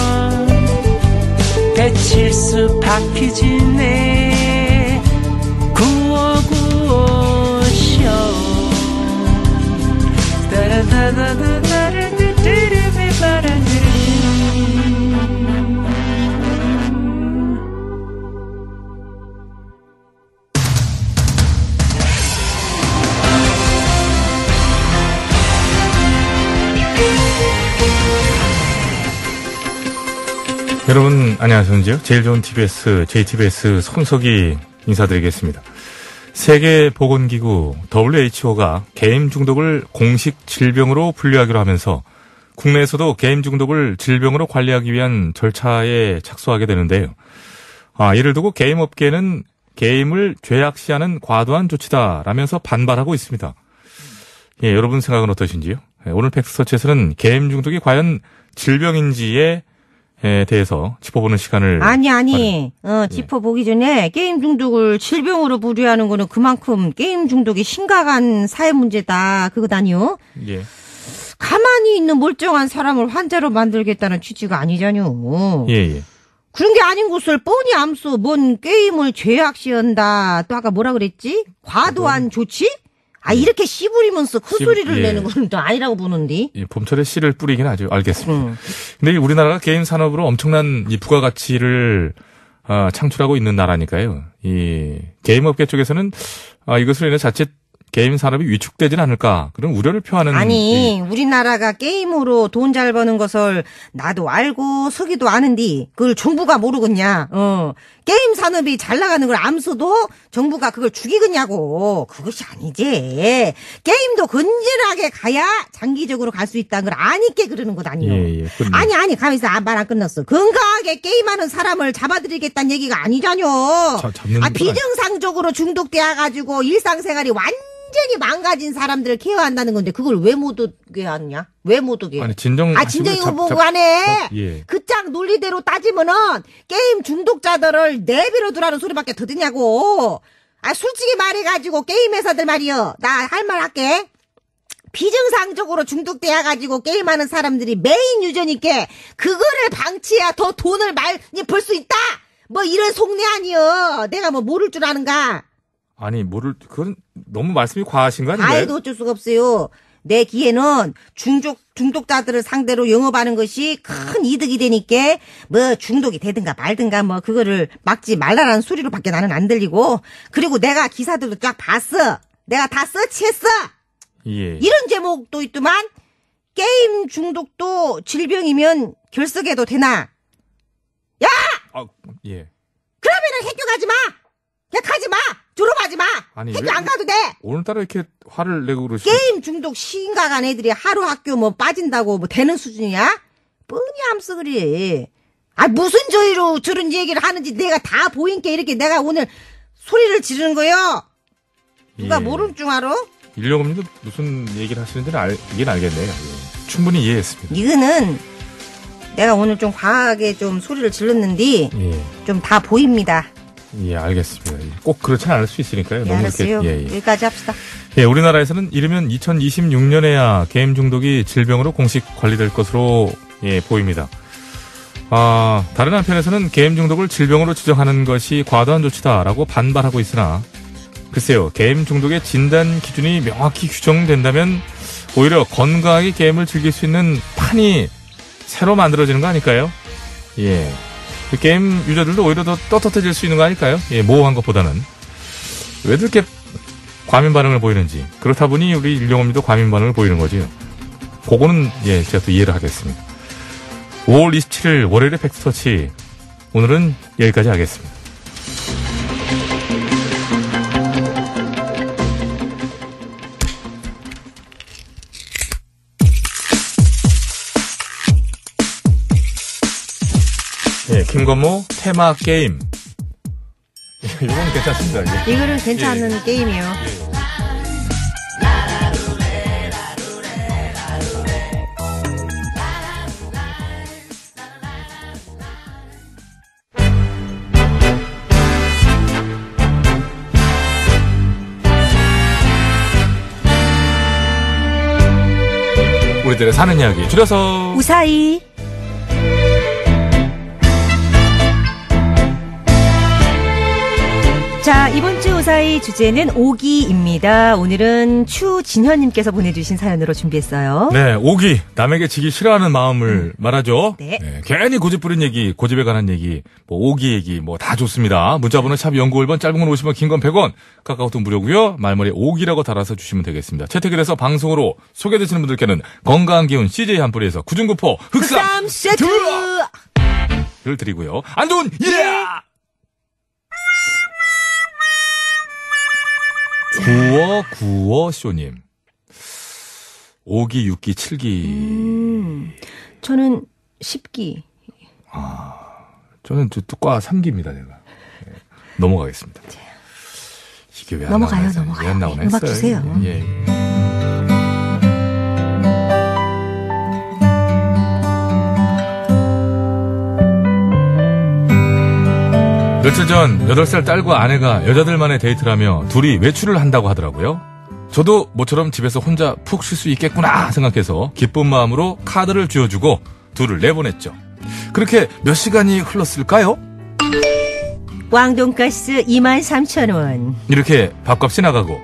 배칠수 박희진의 구호구호쇼 여러분 안녕하세요. 제일 좋은 TBS, JTBS 손석희 인사드리겠습니다. 세계보건기구 WHO가 게임 중독을 공식 질병으로 분류하기로 하면서 국내에서도 게임 중독을 질병으로 관리하기 위한 절차에 착수하게 되는데요. 아, 이를 두고 게임 업계는 게임을 죄악시하는 과도한 조치다라면서 반발하고 있습니다. 예, 여러분 생각은 어떠신지요? 예, 오늘 팩스서치에서는 게임 중독이 과연 질병인지에 에 대해서 짚어보는 시간을 아니 아니. 어 짚어보기 전에 게임 중독을 질병으로 분류하는 거는 그만큼 게임 중독이 심각한 사회 문제다. 그거다니요? 예. 가만히 있는 멀쩡한 사람을 환자로 만들겠다는 취지가 아니잖아요. 예, 예. 그런 게 아닌 것을 뻔히 암스 뭔 게임을 죄악시한다. 또 아까 뭐라 그랬지? 과도한 조치 아 이렇게 씨 부리면서 큰 씨- 소리를 예. 내는 거는 또 아니라고 보는데 이 봄철에 씨를 뿌리긴 하죠. 알겠습니다. 음. 근데 이 우리나라가 게임 산업으로 엄청난 이 부가가치를 어, 창출하고 있는 나라니까요. 이 게임 업계 쪽에서는 아, 이것으로 인해 자칫 게임 산업이 위축되진 않을까 그런 우려를 표하는 아니 이- 우리나라가 게임으로 돈 잘 버는 것을 나도 알고 석이도 아는디 그걸 정부가 모르겠냐? 어. 게임 산업이 잘 나가는 걸 암스도 정부가 그걸 죽이겠냐고. 그것이 아니지. 게임도 건전하게 가야 장기적으로 갈 수 있다는 걸 아니께 그러는 것 아니요. 예, 예. 아니 아니 가만있어. 아, 말안 끝났어. 건강하게 게임하는 사람을 잡아드리겠다는 얘기가 아니잖요 자- 아건 비정상적으로 중독되어 가지고 일상생활이 완전 히 망가진 사람들을 케어한다는 건데 그걸 왜 못 오게 하느냐? 왜 못 오게 아니 진정 아 진정이 잡- 보고 잡- 하네 잡- 예. 그짝 논리대로 따지면은 게임 중독자들을 내비로 두라는 소리밖에 더 듣냐고. 아 솔직히 말해가지고 게임 회사들 말이여 나 할 말 할게. 비정상적으로 중독돼야 가지고 게임하는 사람들이 main user니까 그거를 방치해야 더 돈을 많이 벌 수 있다! 뭐 이런 속내 아니여. 내가 뭐 모를 줄 아는가 아니 뭐를 그건 너무 말씀이 과하신 거 아닌가요? 아이도 어쩔 수가 없어요. 내 귀에는 중독, 중독자들을 상대로 영업하는 것이 큰 이득이 되니까 뭐 중독이 되든가 말든가 뭐 그거를 막지 말라라는 소리로 밖에 나는 안 들리고 그리고 내가 기사들도 쫙 봤어. 내가 다 서치했어. 예. 이런 제목도 있더만 게임 중독도 질병이면 결석해도 되나? 야! 아, 예. 그러면은 가지 마! 야, 가지 마! 졸업하지 마! 아니, 학교 왜- 안 가도 돼! 오늘따라 이렇게 화를 내고 그러시죠? 게임 중독 심각한 애들이 하루 학교 뭐 빠진다고 뭐 되는 수준이야? 뻔히 암스 그래. 아 무슨 저희로 저런 얘기를 하는지 내가 다 보인게 이렇게 내가 오늘 소리를 지르는 거요. 누가 예. 모르는 줄 알아? 일령님도 무슨 얘기를 하시는지는 알, 이해는 알겠네요. 예. 충분히 이해했습니다. 이거는 내가 오늘 좀 과하게 좀 소리를 질렀는데 예. 좀다 보입니다. 예, 알겠습니다. 예. 꼭 그렇지는 않을 수 있으니까요. 예, 너무 알았어요. 이렇게 예, 예. 여기까지 합시다. 예, 우리나라에서는 이르면 2026년에야 게임 중독이 질병으로 공식 관리될 것으로 예, 보입니다. 아, 다른 한편에서는 게임 중독을 질병으로 지정하는 것이 과도한 조치다라고 반발하고 있으나 글쎄요, 게임 중독의 진단 기준이 명확히 규정된다면 오히려 건강하게 게임을 즐길 수 있는 판이 새로 만들어지는 거 아닐까요? 예. 그 게임 user들도 오히려 더 떳떳해질 수 있는 거 아닐까요? 예, 모호한 것보다는. 왜 그렇게 과민 반응을 보이는지. 그렇다 보니 우리 일용엄니도 과민 반응을 보이는 거지요. 그거는, 예, 제가 또 이해를 하겠습니다. 5월 27일 월요일의 팩스터치. 오늘은 여기까지 하겠습니다. 김건모 테마 게임. 예, 이건 괜찮습니다. 예. 이거는 괜찮은 게임이에요. 우리들의 사는 이야기 줄여서 우사히. 자, 이번 주 우사히 주제는 오기입니다. 오늘은 추진현님께서 보내주신 사연으로 준비했어요. 네, 오기. 남에게 지기 싫어하는 마음을 말하죠. 네. 괜히 고집 부린 얘기, 고집에 관한 얘기, 뭐, 오기 얘기, 뭐, 다 좋습니다. 문자번호 샵 연구 1번, 짧은 건 50원, 긴 건 100원, 카카오톡 무료고요 말머리 오기라고 달아서 주시면 되겠습니다. 채택을 해서 방송으로 소개되시는 분들께는 건강한 기운 CJ 한 뿌리에서 구중구포 흑삼 흑삼 세트! 드리고요. 안 좋은 예! 구워 구워 쇼님. 5기, 6기, 7기. 음, 저는 10기. 저는 저 뚜과 3기입니다, 제가. 예. 넘어가겠습니다. 이게 왜 안 넘어가요, 나오나, 넘어가요. 왜안 나오나 네, 음악. 주세요. 예. 예. 며칠 전 8살 딸과 아내가 여자들만의 데이트를 하며 둘이 외출을 한다고 하더라고요. 저도 모처럼 집에서 혼자 푹 쉴 수 있겠구나 생각해서 기쁜 마음으로 카드를 쥐어주고 둘을 내보냈죠. 그렇게 몇 시간이 흘렀을까요? 왕돈가스 23,000원. 이렇게 밥값이 나가고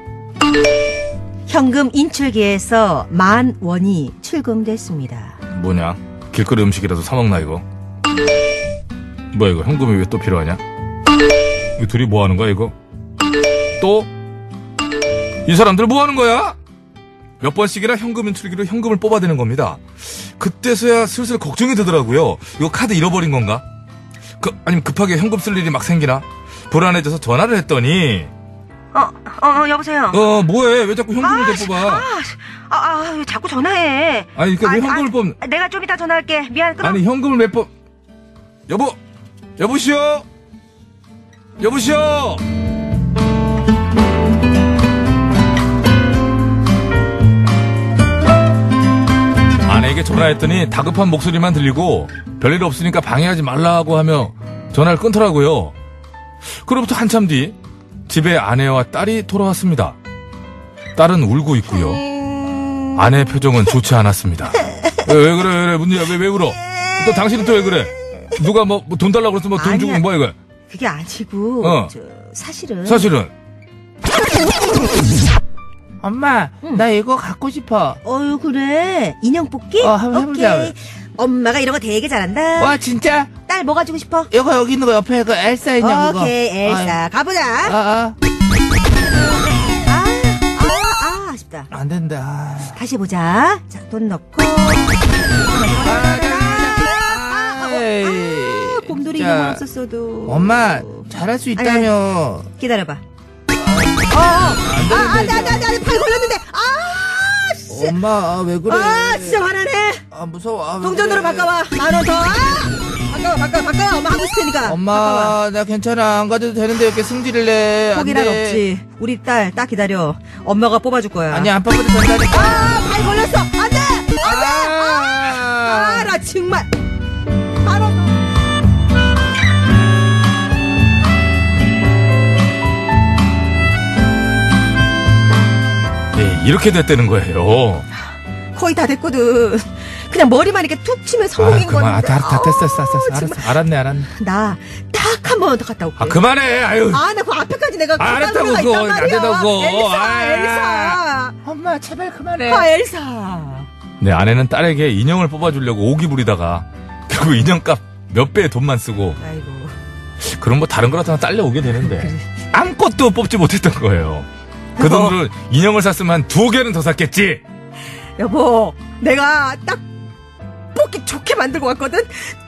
현금 인출기에서 만 원이 출금됐습니다. 뭐냐 길거리 음식이라도 사 먹나 이거 뭐야 이거 현금이 왜 또 필요하냐 이 둘이 뭐 하는 거야 이거? 또? 이 사람들 뭐 하는 거야? 몇 번씩이나 현금 인출기로 현금을 뽑아대는 겁니다. 그때서야 슬슬 걱정이 되더라고요. 이거 카드 잃어버린 건가? 그, 아니면 급하게 현금 쓸 일이 막 생기나? 불안해져서 전화를 했더니. 어, 어, 어, 여보세요? 어 뭐해? 왜 자꾸 현금을 아, 대 뽑아? 아, 아, 왜 자꾸 전화해. 아니 그러니까 왜 아, 현금을 아, 뽑 내가 좀 이따 전화할게. 미안, 끊어. 아니 현금을 몇 번 여보! 여보시오 여보시오? 아내에게 전화했더니 다급한 목소리만 들리고 별일 없으니까 방해하지 말라고 하며 전화를 끊더라고요. 그로부터 한참 뒤 집에 아내와 딸이 돌아왔습니다. 딸은 울고 있고요. 아내의 표정은 좋지 않았습니다. 왜, 왜 그래? 왜 그래 문제야 왜, 왜 울어? 또 당신은 또 왜 그래? 누가 뭐 돈 달라고 그래서 뭐돈 주고. 뭐야 이거 그게 아니고, 어. 저, 사실은. 사실은 엄마, 나 이거 갖고 싶어. 어유 그래. 인형 뽑기? 어, 한번 해보자. 오케이. 엄마가 이런 거 되게 잘한다. 와, 진짜? 딸 뭐 가지고 싶어? 이거 여기 있는 거 옆에 그 엘사 인형 이거. 오케이, 엘사. 가보자. 아, 아, 아, 아, 아, 아쉽다. 안 된다. 아. 다시 보자. 자, 돈 넣고. 에이, 아, 곰돌이. 인형 없었어도. 엄마, 잘할 수 있다며. 기다려봐. 어, 어. 아, 아, 나, 나, 나, 팔 걸렸는데. 아, 씨. 엄마, 아, 왜 그래? 아, 진짜 화나네. 아, 무서워. 아, 왜 동전으로 그래? 바꿔와. 만 원 더. 아! 바꿔, 바꿔, 바꿔. 엄마 하고 있을 테니까. 바꿔와. 엄마, 나 괜찮아. 안 가져도 되는데 이렇게 승질을 내. 안 포기란 돼. 없지. 우리 딸 딱 기다려. 엄마가 뽑아줄 거야. 아니, 안 뽑아도 된다니까. 아, 팔 걸렸어. 안 돼! 안 돼! 아, 아, 나 정말. 이렇게 됐다는 거예요 거의 다 됐거든. 그냥 머리만 이렇게 툭 치면 아 성공인 그만 아, 건데. 다, 다 됐어 됐어 됐어 알았어 정말. 알았네 알았네 나 딱 한 번 더 갔다 올게. 아 그만해 아유 아, 나 그 앞에까지 내가 아, 알았다고, 갔다 그거. 안 된다고. 엘사, 아. 엘사. 엄마, 제발 그만해. 아, 엘사. 네, 아내는 딸에게 인형을 뽑아주려고 오기 부리다가 결국 인형값 몇 배의 돈만 쓰고 아이고. 그럼 뭐 다른 거라도 하나 딸려오게 되는데 아무것도 뽑지 못했던 거예요. 그 여보. 돈으로 인형을 샀으면 한두 개는 더 샀겠지. 여보, 내가 딱 뽑기 좋게 만들고 왔거든?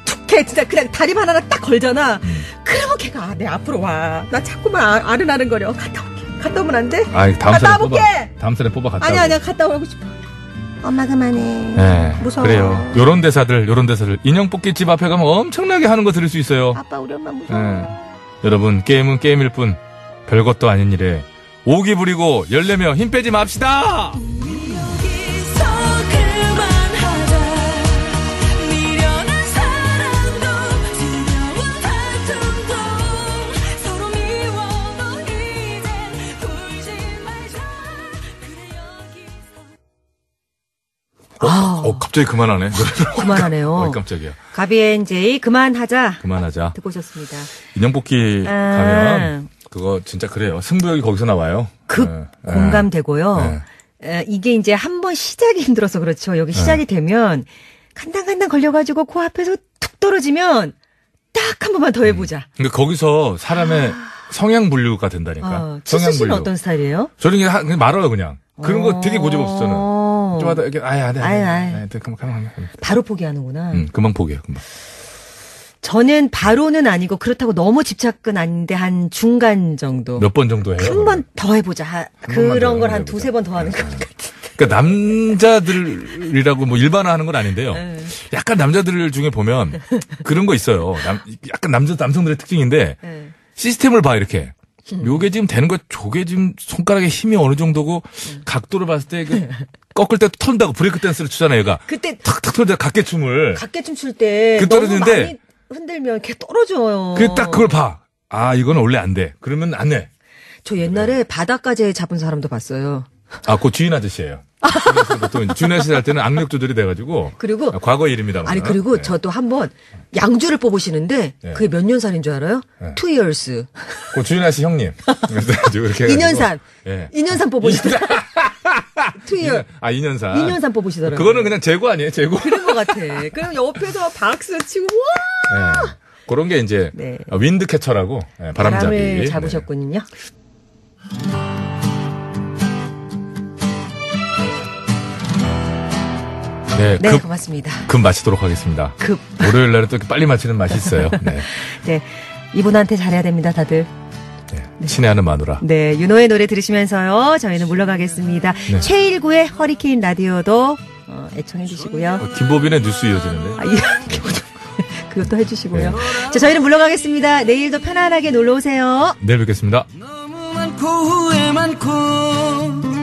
툭해, 진짜 그냥 다리 하나 딱 걸잖아. 그러면 걔가 내 앞으로 와. 나 자꾸만 아, 아른아른거려. 갔다 올게. 갔다 오면 안 돼? 아이 다음 갔다 와볼게. 다음 살에 뽑아 갔다. 오고. 아니야, 갔다 오고 싶어. 엄마 그만해. 네, 무서워. 그래요. 요런 대사들, 요런 대사들 인형 뽑기 집 앞에 가면 엄청나게 하는 거 들을 수 있어요. 아빠 우리 엄마 무서워. 네. 여러분 게임은 게임일 뿐 별것도 아닌 일에 오기 부리고 열내며 힘 빼지 맙시다. 아, 어, 갑자기 그만하네. 그만하네요. 어, 깜짝이야. 가비앤 제이 그만하자. 그만하자. 듣고 오셨습니다. 인형 뽑기 아. 가면 그거 진짜 그래요. 승부욕이 거기서 나와요. 급 네. 공감되고요. 네. 에, 이게 이제 한 번 시작이 힘들어서 그렇죠. 여기 시작이 되면 간당간당 걸려가지고 그 앞에서 툭 떨어지면 딱 한 번만 더 해보자. 근데 거기서 사람의 성향 분류가 된다니까. 어, 치수 씨는 어떤 스타일이에요? 저는 그냥, 하- 그냥 말아요 그냥. 그런 거 되게 고집 없어 저는. 어. 좀 하다 이렇게. 아유, 아유. 네, 그만 그만 그만. 바로 포기하는구나. 음, 금방 포기해요 금방. 저는 바로는 아니고 그렇다고 너무 집착은 아닌데 한 중간 정도. 몇 번 정도 해요? 한 번 더 해보자. 그런 걸 한. 두세 번 더 하는 것 같아. 그러니까 남자들이라고 뭐 일반화하는 건 아닌데요. 네. 약간 남자들 중에 보면 그런 거 있어요. 남, 약간 남자 남성들의 특징인데 네. 시스템을 봐 이렇게. 요게 지금 되는 거, 저게 지금 손가락의 힘이 어느 정도고 각도를 봤을 때 그 꺾을 때 턴다고 브레이크 댄스를 추잖아요, 얘가. 그때 탁탁 털자 각계춤을. 각계춤 출 때 그 떨어지는데 많이 흔들면 이렇게 떨어져요. 그 딱 그걸 봐. 아, 이건 원래 안 돼. 그러면 안 해. 저 옛날에 바닷가재 잡은 사람도 봤어요. 아, 그 주인 아저씨예요. 그래서 보통 주인 아저씨 할 때는 악력 조절이 돼가지고. 그리고 아, 과거 일입니다만. 아니 그리고 저또한번 양주를 뽑으시는데 네. 그게 몇년 살인 줄 알아요? two years. 그 주인 아저씨 형님. 그래서 이렇게. 해가지고. 2년산. 예. 2년산 뽑으시더라고요. two year. 아, 2년산. 2년산 뽑으시더라고요. 그거는 그냥 재고 아니에요, 재고? 그런 것 같아. 그럼 옆에서 박수 치고 와 예. 그런 게 이제 네. 어, 윈드 캐쳐라고 예, 바람잡이. 바람을 잡으셨군요. 네, 네, 급, 고맙습니다. 급 마치도록 하겠습니다. 급. 월요일 날은 또 이렇게 빨리 마치는 맛이 있어요. 네. 네. 이분한테 잘해야 됩니다, 다들. 친애하는 마누라. 네, 윤호의 노래 들으시면서요. 저희는 물러가겠습니다. 네. 최일구의 허리케인 라디오도 어, 애청해 주시고요. 김보빈의 뉴스 이어지는데. 아, 이렇게 그것도 해주시고요. 자, 저희는 물러가겠습니다. 내일도 편안하게 놀러 오세요. 내일 뵙겠습니다. 많고 후회 많고